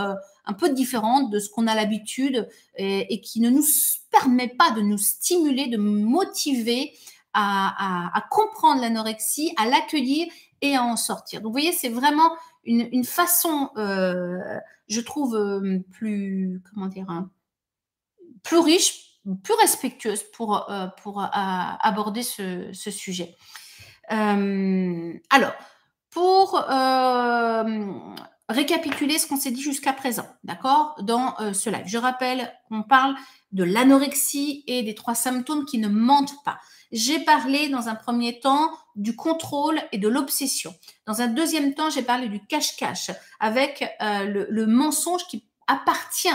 un peu différente de ce qu'on a l'habitude et, qui ne nous permet pas de nous stimuler, de nous motiver à, comprendre l'anorexie, à l'accueillir et à en sortir. Donc, vous voyez, c'est vraiment une, façon, je trouve, plus, comment dire, hein, plus riche, plus respectueuse pour, euh, pour euh, aborder ce, sujet. Euh, alors, pour récapituler ce qu'on s'est dit jusqu'à présent, d'accord, dans ce live, je rappelle qu'on parle de l'anorexie et des trois symptômes qui ne mentent pas. J'ai parlé dans un premier temps du contrôle et de l'obsession. Dans un deuxième temps, j'ai parlé du cache-cache avec le, mensonge qui appartient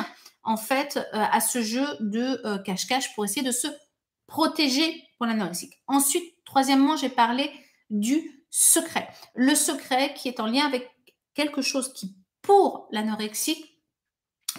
en fait euh, à ce jeu de euh, cache-cache pour essayer de se protéger pour l'anorexique. Ensuite, troisièmement, j'ai parlé du secret. Le secret qui est en lien avec quelque chose qui, pour l'anorexie,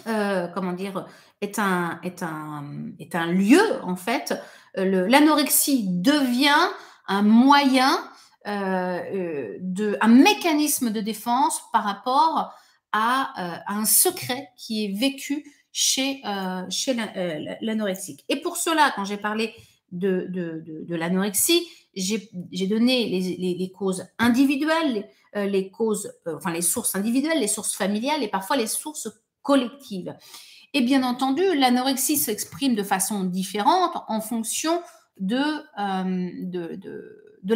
euh, comment dire, est un, est un, est un lieu, en fait. L'anorexie devient un moyen, de, un mécanisme de défense par rapport à, un secret qui est vécu chez, euh, chez euh, l'anorexique. Et pour cela, quand j'ai parlé de, de, l'anorexie, j'ai donné les, les, causes individuelles, les, euh, les causes, enfin les sources individuelles, les sources familiales et parfois les sources collectives. Et bien entendu, l'anorexie s'exprime de façon différente en fonction de, de, de, de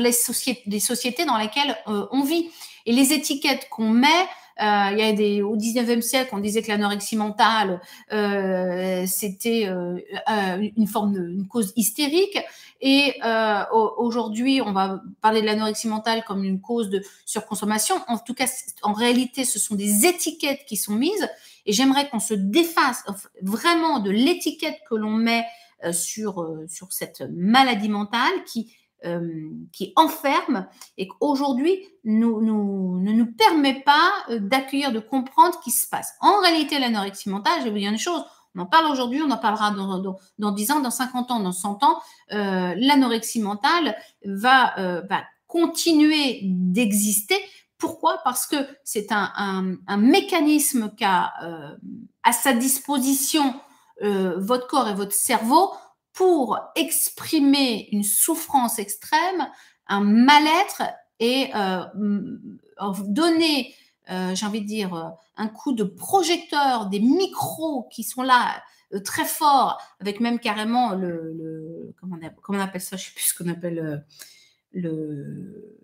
des sociétés dans lesquelles on vit. Et les étiquettes qu'on met euh, il y a des, au 19e siècle, on disait que l'anorexie mentale, euh, c'était euh, une forme de, une cause hystérique. Et aujourd'hui, on va parler de l'anorexie mentale comme une cause de surconsommation. En tout cas, en réalité, ce sont des étiquettes qui sont mises. Et j'aimerais qu'on se défasse vraiment de l'étiquette que l'on met sur, sur cette maladie mentale qui euh, qui enferme et qu'aujourd'hui ne nous permet pas euh, d'accueillir, de comprendre ce qui se passe. En réalité, l'anorexie mentale, je vais vous dire une chose, on en parle aujourd'hui, on en parlera dans, dans, dans, 10 ans, dans 50 ans, dans 100 ans. Euh, l'anorexie mentale va, euh, continuer d'exister. Pourquoi? Parce que c'est un, mécanisme qu'a euh, à sa disposition votre corps et votre cerveau pour exprimer une souffrance extrême, un mal-être et euh, donner, euh, j'ai envie de dire, un coup de projecteur, des micros qui sont là euh, très forts, avec même carrément le, comment, on, appelle ça, je ne sais plus ce qu'on appelle le,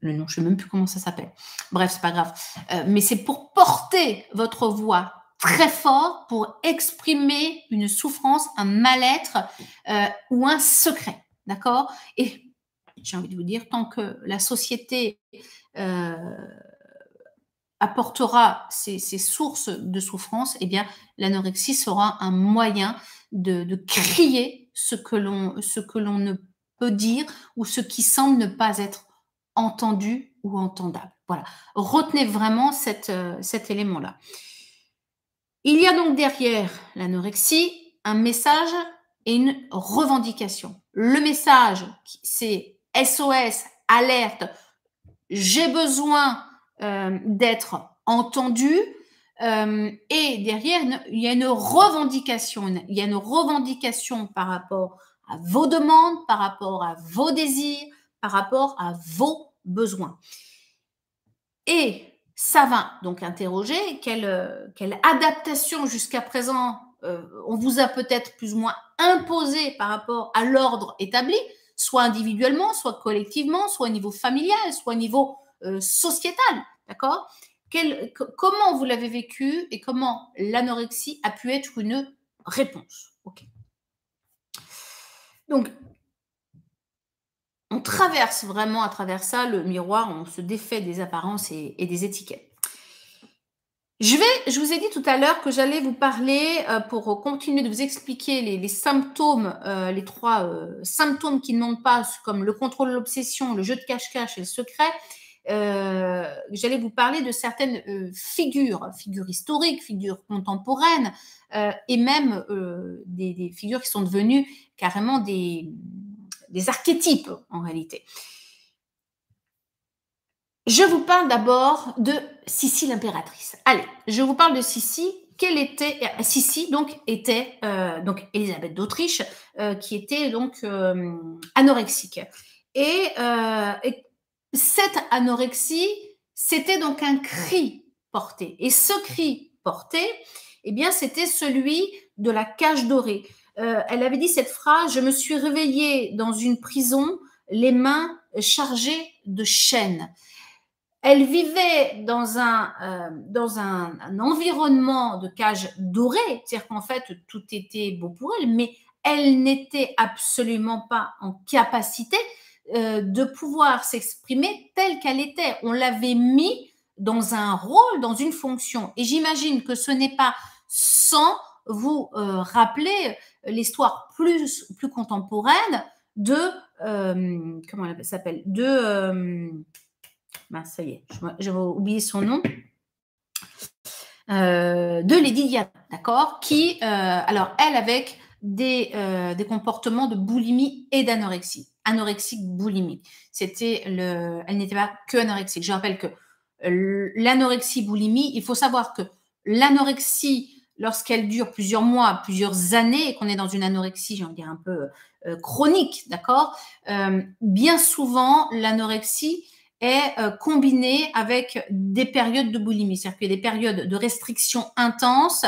le nom, je ne sais même plus comment ça s'appelle. Bref, c'est pas grave. mais c'est pour porter votre voix très fort pour exprimer une souffrance, un mal-être euh, ou un secret. D'accord? Et j'ai envie de vous dire, tant que la société euh, apportera ces, sources de souffrance, eh bien, l'anorexie sera un moyen de, crier ce que l'on ne peut dire ou ce qui semble ne pas être entendu ou entendable. Voilà. Retenez vraiment euh, cet élément-là. Il y a donc derrière l'anorexie un message et une revendication. Le message, c'est SOS, alerte, j'ai besoin euh, d'être entendu. Euh, et derrière, il y a une revendication. Il y a une revendication par rapport à vos demandes, par rapport à vos désirs, par rapport à vos besoins. Ça va donc interroger quelle, euh, adaptation jusqu'à présent euh, on vous a peut-être plus ou moins imposé par rapport à l'ordre établi, soit individuellement, soit collectivement, soit au niveau familial, soit au niveau euh, sociétal. D'accord? Comment vous l'avez vécu et comment l'anorexie a pu être une réponse? Ok. Donc, on traverse vraiment à travers ça le miroir, on se défait des apparences et, des étiquettes. Je vais, je vous ai dit tout à l'heure que j'allais vous parler euh, pour continuer de vous expliquer les, symptômes, euh, les trois euh, symptômes qui ne manquent pas, comme le contrôle de l'obsession, le jeu de cache-cache et le secret. j'allais vous parler de certaines figures, figures historiques, figures contemporaines, et même des, figures qui sont devenues carrément des, des archétypes en réalité. Je vous parle d'abord de Sissi l'impératrice. Allez, je vous parle de Sissi. Quelle était euh, Sissi donc était euh, donc Élisabeth d'Autriche euh, qui était donc anorexique et, cette anorexie c'était donc un cri porté et ce cri porté eh bien c'était celui de la cage dorée. Elle avait dit cette phrase je me suis réveillée dans une prison les mains chargées de chaînes elle vivait dans un, euh, dans un, environnement de cage dorée, c'est-à-dire qu'en fait, tout était beau pour elle, mais elle n'était absolument pas en capacité euh, de pouvoir s'exprimer telle qu'elle était. On l'avait mis dans un rôle, dans une fonction. Et j'imagine que ce n'est pas sans vous euh, rappeler l'histoire plus, plus contemporaine de, comment elle s'appelle, de ben, ça y est, j'avais oublié son nom. Euh, de Lady Diana, d'accord Qui, euh, alors, elle, avec des, euh, des comportements de boulimie et d'anorexie. Anorexique, boulimie. C'était le, elle n'était pas que anorexique. Je rappelle que l'anorexie, boulimie, il faut savoir que l'anorexie, lorsqu'elle dure plusieurs mois, plusieurs années, et qu'on est dans une anorexie, j'ai envie de dire un peu chronique, d'accord Bien souvent, l'anorexie, est euh, combiné avec des périodes de boulimie. C'est-à-dire qu'il y a des périodes de restriction intense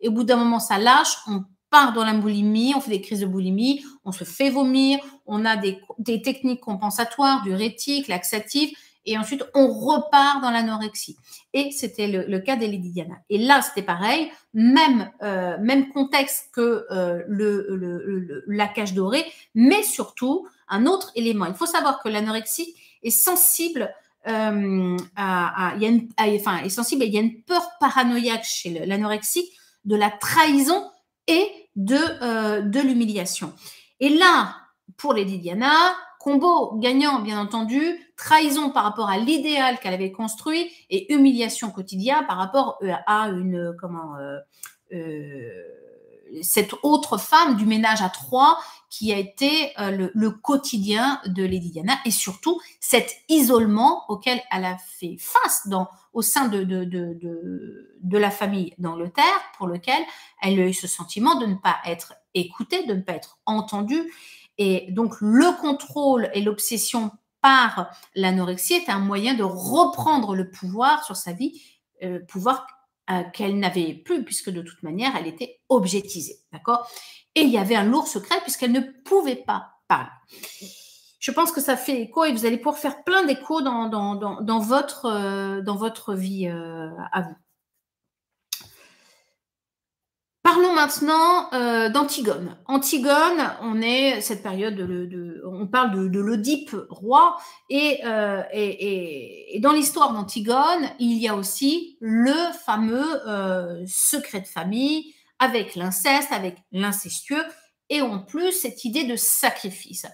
et au bout d'un moment, ça lâche, on part dans la boulimie, on fait des crises de boulimie, on se fait vomir, on a des, techniques compensatoires, diurétiques, laxatives, et ensuite on repart dans l'anorexie. Et c'était le, cas d'Elie Diana. Et là, c'était pareil, même, euh, contexte que euh, le, la cage dorée, mais surtout un autre élément. Il faut savoir que l'anorexie, est sensible euh, à, enfin, est sensible, il y a une peur paranoïaque chez l'anorexique de la trahison et de, de l'humiliation. Et là, pour Lady Diana, combo gagnant, bien entendu, trahison par rapport à l'idéal qu'elle avait construit et humiliation quotidienne par rapport euh, à une, comment, cette autre femme du ménage à trois qui a été euh, le, quotidien de Lady Diana et surtout cet isolement auquel elle a fait face au sein de, de, la famille d'Angleterre pour lequel elle a eu ce sentiment de ne pas être écoutée, de ne pas être entendue. Et donc le contrôle et l'obsession par l'anorexie est un moyen de reprendre le pouvoir sur sa vie, euh, pouvoir euh, qu'elle n'avait plus, puisque de toute manière, elle était objetisée. D'accord? Et il y avait un lourd secret, puisqu'elle ne pouvait pas parler. Je pense que ça fait écho et vous allez pouvoir faire plein d'échos dans, dans, dans, votre, euh, dans votre vie à vous. Parlons maintenant euh, d'Antigone. Antigone, on est cette période de, on parle de, l'Oedipe roi euh, et, et, dans l'histoire d'Antigone, il y a aussi le fameux euh, secret de famille avec l'inceste, avec l'incestueux et en plus cette idée de sacrifice.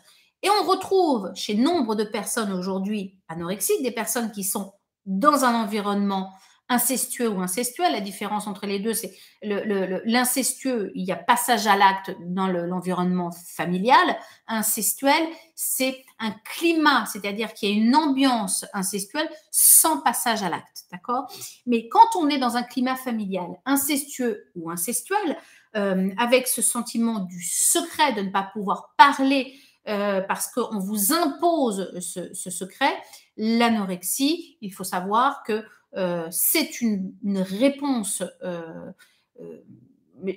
Et on retrouve chez nombre de personnes aujourd'hui anorexiques des personnes qui sont dans un environnement incestueux ou incestuel. La différence entre les deux, c'est l'incestueux, il y a passage à l'acte dans l'environnement familial. Incestuel, c'est un climat, c'est-à-dire qu'il y a une ambiance incestuelle sans passage à l'acte, d'accord? Mais quand on est dans un climat familial incestueux ou incestuel, euh, avec ce sentiment du secret de ne pas pouvoir parler euh, parce qu'on vous impose ce secret, l'anorexie, il faut savoir que euh, c'est une, réponse, euh, euh,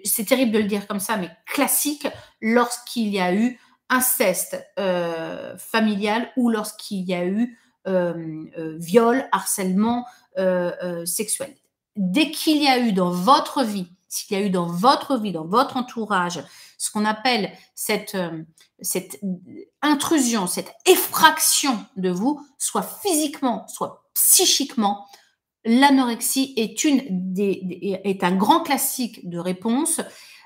c'est terrible de le dire comme ça, mais classique lorsqu'il y a eu inceste familial ou lorsqu'il y a eu viol, harcèlement sexuel. Dès qu'il y a eu dans votre vie, s'il y a eu dans votre vie, dans votre entourage, ce qu'on appelle cette, cette intrusion, cette effraction de vous, soit physiquement, soit psychiquement, l'anorexie est, un grand classique de réponse.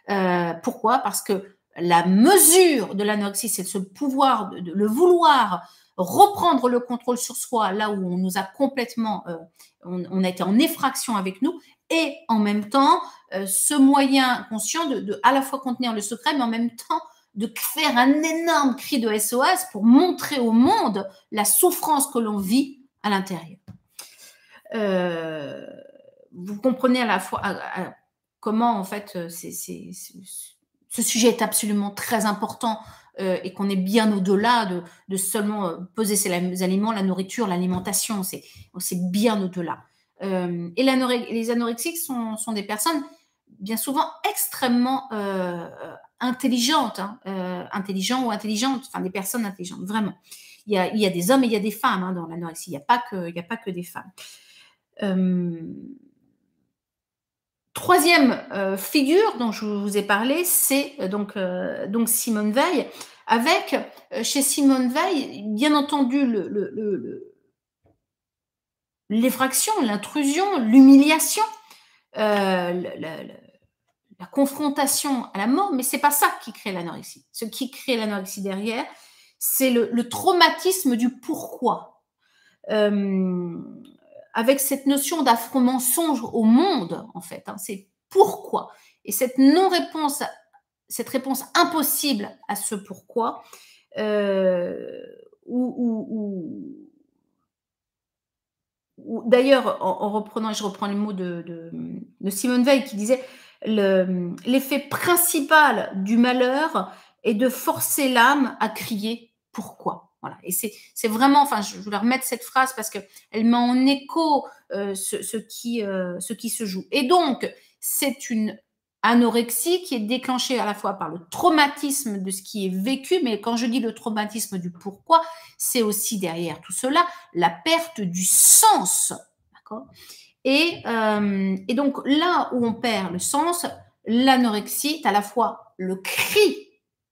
Euh, pourquoi? Parce que la mesure de l'anorexie, c'est ce pouvoir, de, le vouloir reprendre le contrôle sur soi, là où on nous a complètement, euh, on, a été en effraction avec nous, et en même temps, euh, ce moyen conscient de, à la fois contenir le secret, mais en même temps de faire un énorme cri de SOS pour montrer au monde la souffrance que l'on vit à l'intérieur. Euh, vous comprenez à la fois comment en fait ce sujet est absolument très important euh, et qu'on est bien au-delà de, seulement euh, poser ses aliments, la nourriture, l'alimentation, c'est bien au-delà. Euh, et les anorexiques sont, des personnes bien souvent extrêmement intelligentes, hein, intelligents ou intelligentes, enfin des personnes intelligentes, vraiment. Il y a, des hommes et il y a des femmes hein, dans l'anorexie, il n'y a pas que des femmes. Troisième euh, figure dont je vous ai parlé, c'est euh, donc, euh, donc Simone Veil, avec chez Simone Veil, bien entendu, l'effraction, le, l'intrusion, l'humiliation, la, confrontation à la mort, mais c'est pas ça qui crée l'anorexie. Ce qui crée l'anorexie derrière, c'est le, traumatisme du pourquoi avec cette notion d'affront-mensonge au monde, en fait. Hein, c'est pourquoi. Et cette non-réponse, cette réponse impossible à ce pourquoi, euh, ou, d'ailleurs, en, reprenant, je reprends les mots de, de Simone Veil qui disait l'effet principal du malheur est de forcer l'âme à crier pourquoi. Voilà. Et c'est vraiment, enfin, je voulais remettre cette phrase parce qu'elle met en écho euh, ce, qui, euh, ce qui se joue. Et donc, c'est une anorexie qui est déclenchée à la fois par le traumatisme de ce qui est vécu, mais quand je dis le traumatisme du pourquoi, c'est aussi derrière tout cela la perte du sens. D'accord? Et, euh, et donc, là où on perd le sens, l'anorexie est à la fois le cri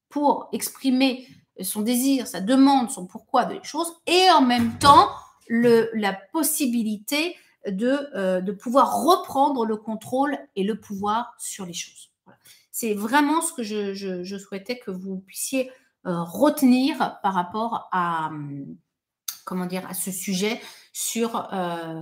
pour exprimer son désir, sa demande, son pourquoi des choses, et en même temps la possibilité de, euh, de pouvoir reprendre le contrôle et le pouvoir sur les choses. C'est vraiment ce que je, je, souhaitais que vous puissiez euh, retenir par rapport à, comment dire, à ce sujet sur, euh,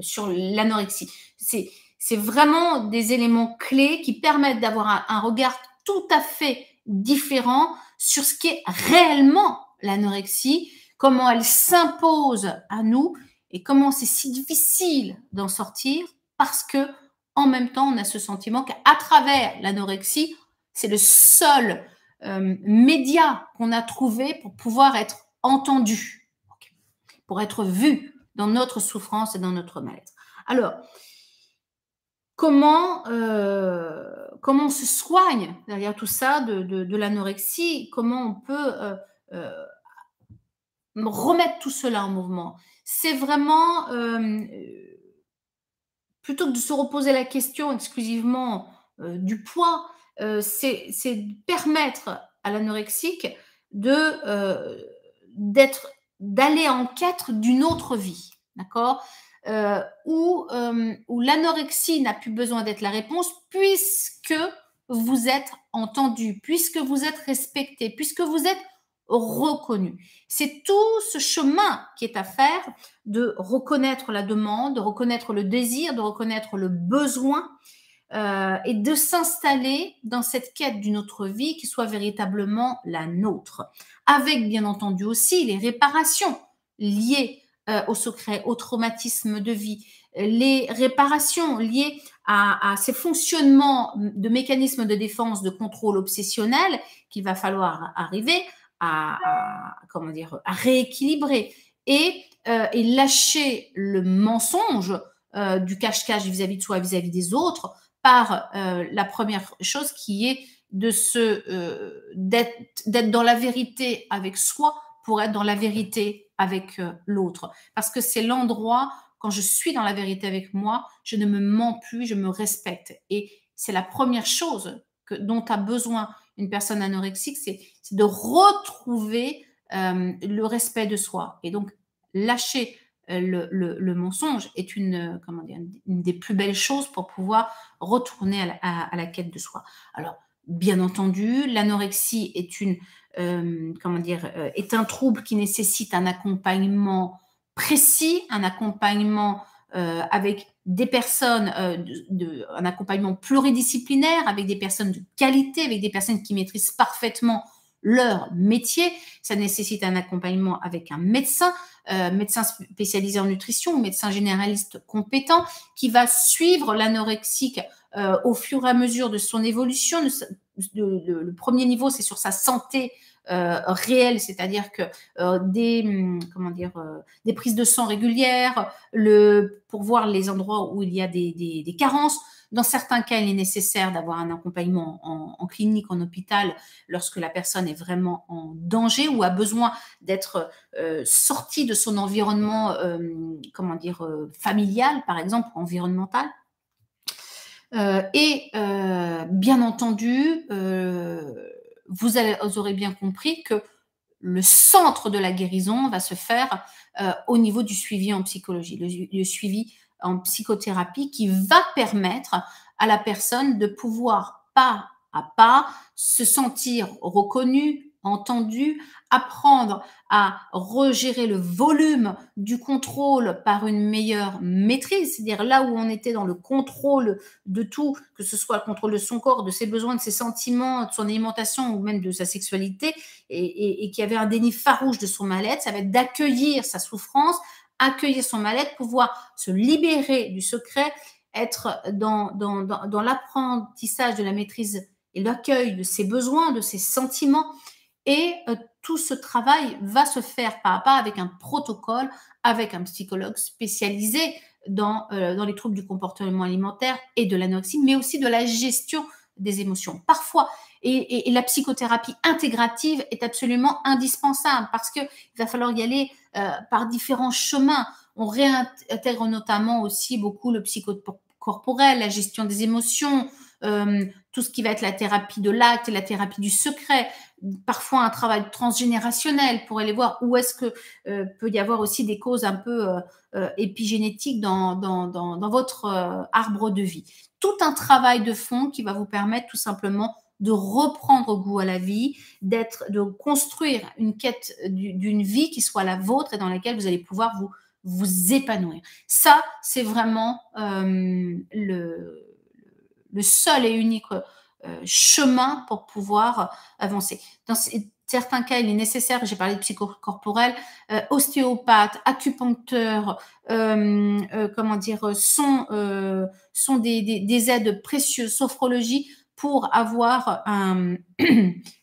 sur l'anorexie. C'est, c'est vraiment des éléments clés qui permettent d'avoir un regard tout à fait différent sur ce qu'est réellement l'anorexie, comment elle s'impose à nous et comment c'est si difficile d'en sortir parce que en même temps, on a ce sentiment qu'à travers l'anorexie, c'est le seul euh, média qu'on a trouvé pour pouvoir être entendu, pour être vu dans notre souffrance et dans notre mal-être. Alors, comment, euh, comment on se soigne derrière tout ça de, l'anorexie, comment on peut euh, euh, remettre tout cela en mouvement? C'est vraiment, plutôt que de se reposer la question exclusivement du poids, c'est permettre à l'anorexique de d'être d'aller en quête d'une autre vie, d'accord? Euh, euh, où, l'anorexie n'a plus besoin d'être la réponse puisque vous êtes entendu, puisque vous êtes respecté, puisque vous êtes reconnu. C'est tout ce chemin qui est à faire de reconnaître la demande, de reconnaître le désir, de reconnaître le besoin euh, et de s'installer dans cette quête d'une autre vie qui soit véritablement la nôtre. Avec bien entendu aussi les réparations liées euh, au secret, au traumatisme de vie, les réparations liées à, ces fonctionnements de mécanismes de défense, de contrôle obsessionnel qu'il va falloir arriver à, comment dire, à rééquilibrer et, euh, et lâcher le mensonge euh, du cache-cache vis-à-vis de soi, vis-à-vis des autres, par la première chose qui est de se d'être dans la vérité avec soi pour être dans la vérité avec euh, l'autre. Parce que c'est l'endroit, quand je suis dans la vérité avec moi, je ne me mens plus, je me respecte. Et c'est la première chose que, dont a besoin une personne anorexique, c'est de retrouver euh, le respect de soi. Et donc, lâcher euh, le, mensonge est une, comment dire, une des plus belles choses pour pouvoir retourner à la, quête de soi. Alors, bien entendu, l'anorexie est une, comment dire, est un trouble qui nécessite un accompagnement précis, un accompagnement avec des personnes, euh, un accompagnement pluridisciplinaire avec des personnes de qualité, avec des personnes qui maîtrisent parfaitement leur métier. Ça nécessite un accompagnement avec un médecin, euh, médecin spécialisé en nutrition médecin généraliste compétent qui va suivre l'anorexique euh, au fur et à mesure de son évolution. le premier niveau, c'est sur sa santé euh, réel, c'est-à-dire que euh, des hum, des prises de sang régulières, pour voir les endroits où il y a des, carences. Dans certains cas, il est nécessaire d'avoir un accompagnement en, clinique, en hôpital, lorsque la personne est vraiment en danger ou a besoin d'être sortie de son environnement, comment dire, familial, par exemple, environnemental. Et bien entendu, vous, aurez bien compris que le centre de la guérison va se faire euh, au niveau du suivi en psychologie, le, suivi en psychothérapie qui va permettre à la personne de pouvoir pas à pas se sentir reconnue, entendu, apprendre à regérer le volume du contrôle par une meilleure maîtrise, c'est-à-dire là où on était dans le contrôle de tout, que ce soit le contrôle de son corps, de ses besoins, de ses sentiments, de son alimentation ou même de sa sexualité, et, qui avait un déni farouche de son mal-être, ça va être d'accueillir sa souffrance, accueillir son mal-être, pouvoir se libérer du secret, être dans, dans, dans l'apprentissage de la maîtrise et l'accueil de ses besoins, de ses sentiments, et euh, tout ce travail va se faire pas à pas avec un protocole, avec un psychologue spécialisé dans, euh, dans les troubles du comportement alimentaire et de l'anorexie, mais aussi de la gestion des émotions. Parfois, et, la psychothérapie intégrative est absolument indispensable parce qu'il va falloir y aller euh, par différents chemins. On réintègre notamment aussi beaucoup le psychocorporel, la gestion des émotions, tout ce qui va être la thérapie de l'acte, la thérapie du secret, parfois un travail transgénérationnel pour aller voir où est-ce que euh, peut y avoir aussi des causes un peu euh, euh, épigénétiques dans, dans, dans, votre arbre de vie. Tout un travail de fond qui va vous permettre tout simplement de reprendre goût à la vie, d'être, de construire une quête d'une vie qui soit la vôtre et dans laquelle vous allez pouvoir vous vous épanouir. Ça, c'est vraiment le, le seul et unique euh, chemin pour pouvoir avancer. Dans certains cas, il est nécessaire, j'ai parlé de psychocorporel, euh, ostéopathe, acupuncteur, euh, comment dire, sont, des, aides précieuses, sophrologie, pour avoir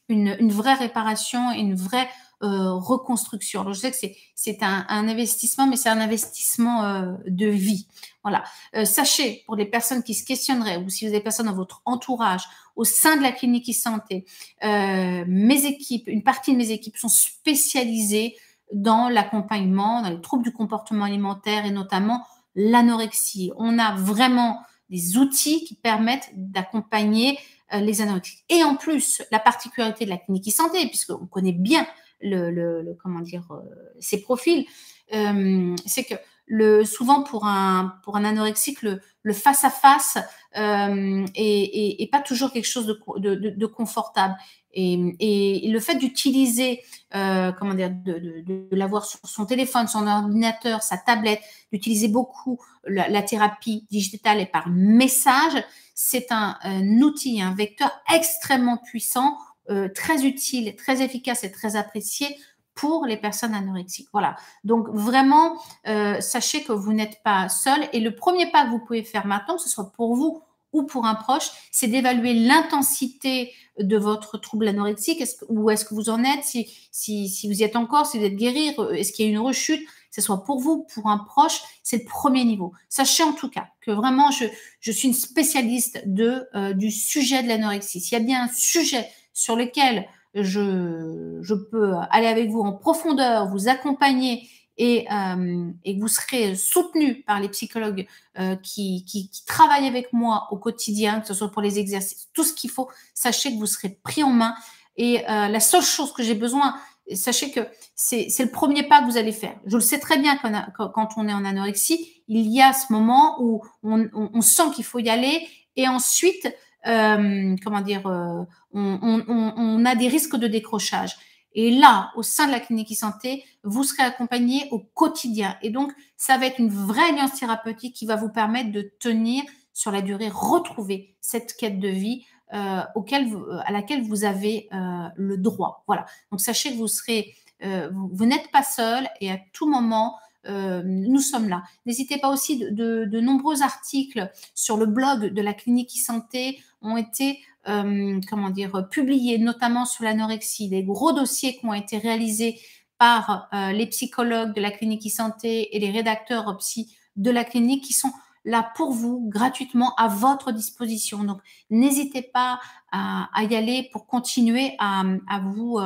une, vraie réparation une vraie reconstruction. Alors, je sais que c'est un, investissement, mais c'est un investissement de vie. Voilà. sachez, pour les personnes qui se questionneraient, ou si vous avez des personnes dans votre entourage au sein de la clinique e-santé, euh, mes équipes, une partie de mes équipes sont spécialisées dans l'accompagnement, dans les troubles du comportement alimentaire et notamment l'anorexie. On a vraiment des outils qui permettent d'accompagner euh, les anorexiques. Et en plus, la particularité de la clinique e-santé, puisqu'on connaît bien le, comment dire, euh, ces profils, c'est que le, souvent pour un, pour un anorexique, le, le face-à-face euh, et, pas toujours quelque chose de, confortable. Et, le fait d'utiliser, euh, comment dire, de, l'avoir sur son téléphone, son ordinateur, sa tablette, d'utiliser beaucoup la, thérapie digitale et par message, c'est un, outil, un vecteur extrêmement puissant, euh, très utile, très efficace et très apprécié pour les personnes anorexiques. Voilà. Donc vraiment, euh, sachez que vous n'êtes pas seul. Et le premier pas que vous pouvez faire maintenant, que ce soit pour vous ou pour un proche, c'est d'évaluer l'intensité de votre trouble anorexique. Où est-ce que vous en êtes? Si, si, si, vous y êtes encore, si vous êtes guéri, est-ce qu'il y a une rechute? Que ce soit pour vous, pour un proche, c'est le premier niveau. Sachez en tout cas que vraiment, je, je suis une spécialiste de, euh, du sujet de l'anorexie. S'il y a bien un sujet sur lequel je, je peux aller avec vous en profondeur, vous accompagner et, euh, et vous serez soutenu par les psychologues euh, qui, qui, travaillent avec moi au quotidien, que ce soit pour les exercices, tout ce qu'il faut, sachez que vous serez pris en main. Et euh, la seule chose que j'ai besoin, sachez que c'est le premier pas que vous allez faire. Je le sais très bien quand, quand on est en anorexie, il y a ce moment où on, on sent qu'il faut y aller et ensuite, euh, comment dire, euh, on, a des risques de décrochage. Et là, au sein de la clinique e-santé, vous serez accompagné au quotidien. Et donc, ça va être une vraie alliance thérapeutique qui va vous permettre de tenir sur la durée, retrouver cette quête de vie euh, auquel à laquelle vous avez le droit. Voilà. Donc, sachez que vous serez, vous, vous n'êtes pas seul et à tout moment, euh, nous sommes là. N'hésitez pas aussi, de, nombreux articles sur le blog de la clinique e-santé ont été euh, comment dire, publiés, notamment sur l'anorexie, des gros dossiers qui ont été réalisés par euh, les psychologues de la clinique e-santé et les rédacteurs psy de la clinique qui sont là pour vous gratuitement à votre disposition. Donc, n'hésitez pas à, y aller pour continuer à, vous,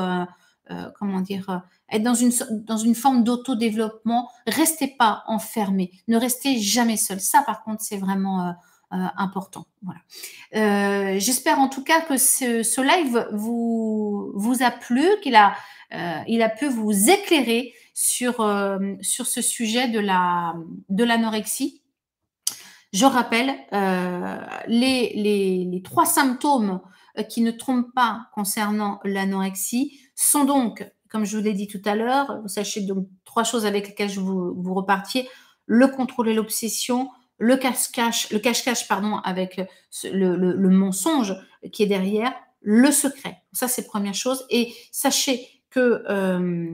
euh, comment dire, euh, être dans une, dans une forme d'autodéveloppement. Restez pas enfermé. Ne restez jamais seul. Ça, par contre, c'est vraiment euh, important. Voilà. J'espère en tout cas que ce, live vous, vous a plu, qu'il a, a pu vous éclairer sur, sur ce sujet de la de l'anorexie. Je rappelle les, les, trois symptômes qui ne trompent pas concernant l'anorexie sont donc, comme je vous l'ai dit tout à l'heure, vous sachez donc trois choses avec lesquelles je vous, vous repartiez le contrôle et l'obsession, le cache-cache, le cache-cache, pardon, avec le, mensonge qui est derrière, le secret. Ça, c'est première chose. Et sachez que euh,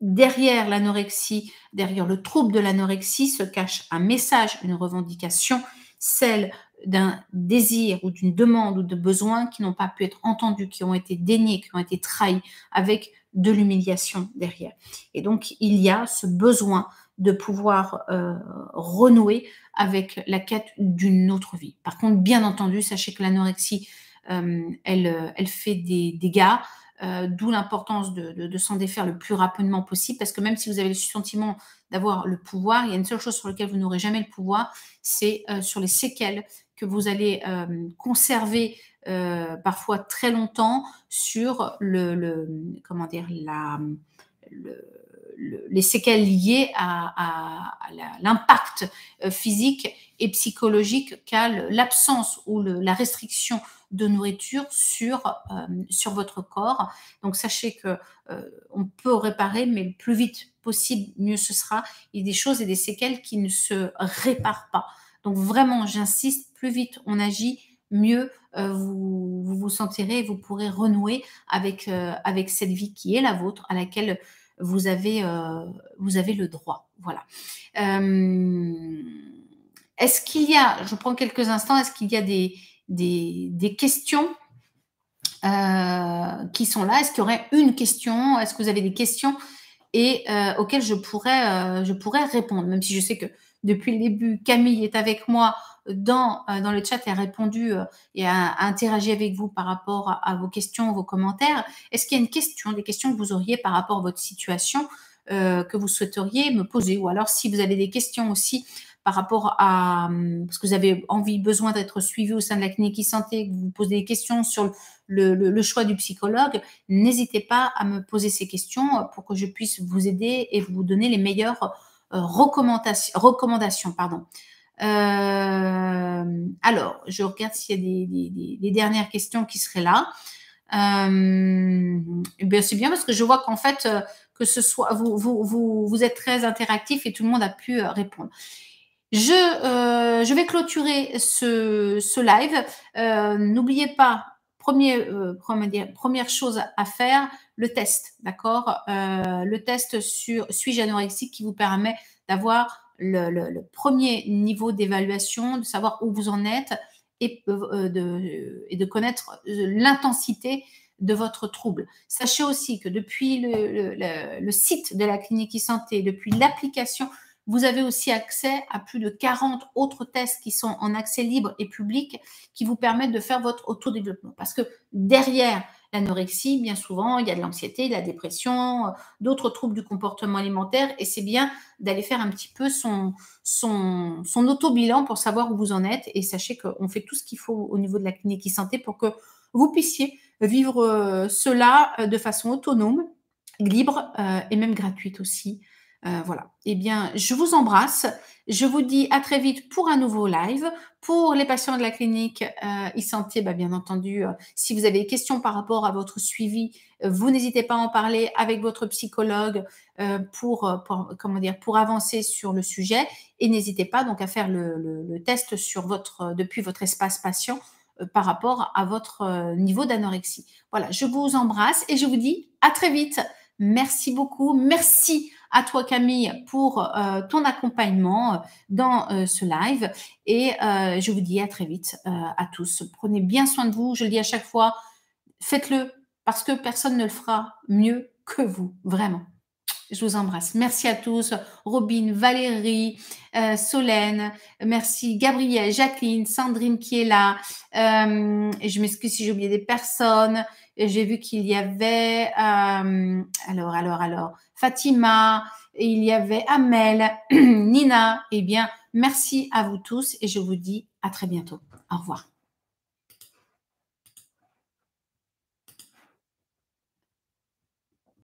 derrière l'anorexie, derrière le trouble de l'anorexie, se cache un message, une revendication, celle d'un désir ou d'une demande ou de besoin qui n'ont pas pu être entendus, qui ont été déniés, qui ont été trahis avec de l'humiliation derrière. Et donc, il y a ce besoin de pouvoir euh, renouer avec la quête d'une autre vie. Par contre, bien entendu, sachez que l'anorexie, euh, elle, elle fait des dégâts, euh, d'où l'importance de, s'en défaire le plus rapidement possible, parce que même si vous avez le sentiment d'avoir le pouvoir, il y a une seule chose sur laquelle vous n'aurez jamais le pouvoir, c'est euh, sur les séquelles que vous allez euh, conserver parfois très longtemps sur le, comment dire les séquelles liées à, à, l'impact physique et psychologique qu'a l'absence ou la restriction de nourriture sur, euh, sur votre corps. Donc sachez que euh, on peut réparer, mais le plus vite possible, mieux ce sera. Il y a des choses et des séquelles qui ne se réparent pas. Donc vraiment, j'insiste, plus vite on agit, mieux euh, vous, vous, vous sentirez et vous pourrez renouer avec, avec cette vie qui est la vôtre, à laquelle vous avez, vous avez le droit. Voilà. Est-ce qu'il y a, je prends quelques instants, est-ce qu'il y a des, des, questions euh, qui sont là. Est-ce qu'il y aurait une question? Est-ce que vous avez des questions? Et euh, auxquelles je pourrais, euh, je pourrais répondre. Même si je sais que depuis le début, Camille est avec moi dans, le chat et a répondu et a, interagi avec vous par rapport à, à vos questions, vos commentaires. Est-ce qu'il y a une question, des questions que vous auriez par rapport à votre situation que vous souhaiteriez me poser? Ou alors si vous avez des questions aussi par rapport à parce que vous avez envie, besoin d'être suivi au sein de la clinique e-santé, que vous posez des questions sur le, choix du psychologue, n'hésitez pas à me poser ces questions pour que je puisse vous aider et vous donner les meilleures euh, recommandations. Euh, alors, je regarde s'il y a des, dernières questions qui seraient là. Euh, bien, c'est bien parce que je vois qu'en fait, euh, vous, vous, êtes très interactif et tout le monde a pu euh, répondre. Je, euh, je vais clôturer ce, live. Euh, N'oubliez pas, dire, première chose à faire, le test, d'accord? Le test sur suis-je anorexique qui vous permet d'avoir le, premier niveau d'évaluation, de savoir où vous en êtes et, euh, de, connaître l'intensité de votre trouble. Sachez aussi que depuis le, le site de la clinique e-santé, depuis l'application, vous avez aussi accès à plus de 40 autres tests qui sont en accès libre et public qui vous permettent de faire votre autodéveloppement. Parce que derrière l'anorexie, bien souvent, il y a de l'anxiété, de la dépression, euh, d'autres troubles du comportement alimentaire. Et c'est bien d'aller faire un petit peu son, son, auto-bilan pour savoir où vous en êtes. Et sachez qu'on fait tout ce qu'il faut au niveau de la clinique e-santé pour que vous puissiez vivre euh, cela de façon autonome, libre et même gratuite aussi. Euh, voilà. Eh bien, je vous embrasse. Je vous dis à très vite pour un nouveau live. Pour les patients de la clinique euh, e-santé, bah, bien entendu, euh, si vous avez des questions par rapport à votre suivi, vous n'hésitez pas à en parler avec votre psychologue pour, comment dire, pour avancer sur le sujet. Et n'hésitez pas donc à faire le, le, test sur votre, depuis votre espace patient par rapport à votre niveau d'anorexie. Voilà, je vous embrasse et je vous dis à très vite. Merci beaucoup. Merci à toi Camille pour euh, ton accompagnement euh, dans euh, ce live et je vous dis à très vite à tous. Prenez bien soin de vous, je le dis à chaque fois, faites-le parce que personne ne le fera mieux que vous, vraiment. Je vous embrasse. Merci à tous. Robin, Valérie, Solène, merci Gabrielle, Jacqueline, Sandrine qui est là. je m'excuse si j'ai oublié des personnes. J'ai vu qu'il y avait, alors, alors, alors, Fatima, il y avait Amel, Nina. Eh bien, merci à vous tous et je vous dis à très bientôt. Au revoir.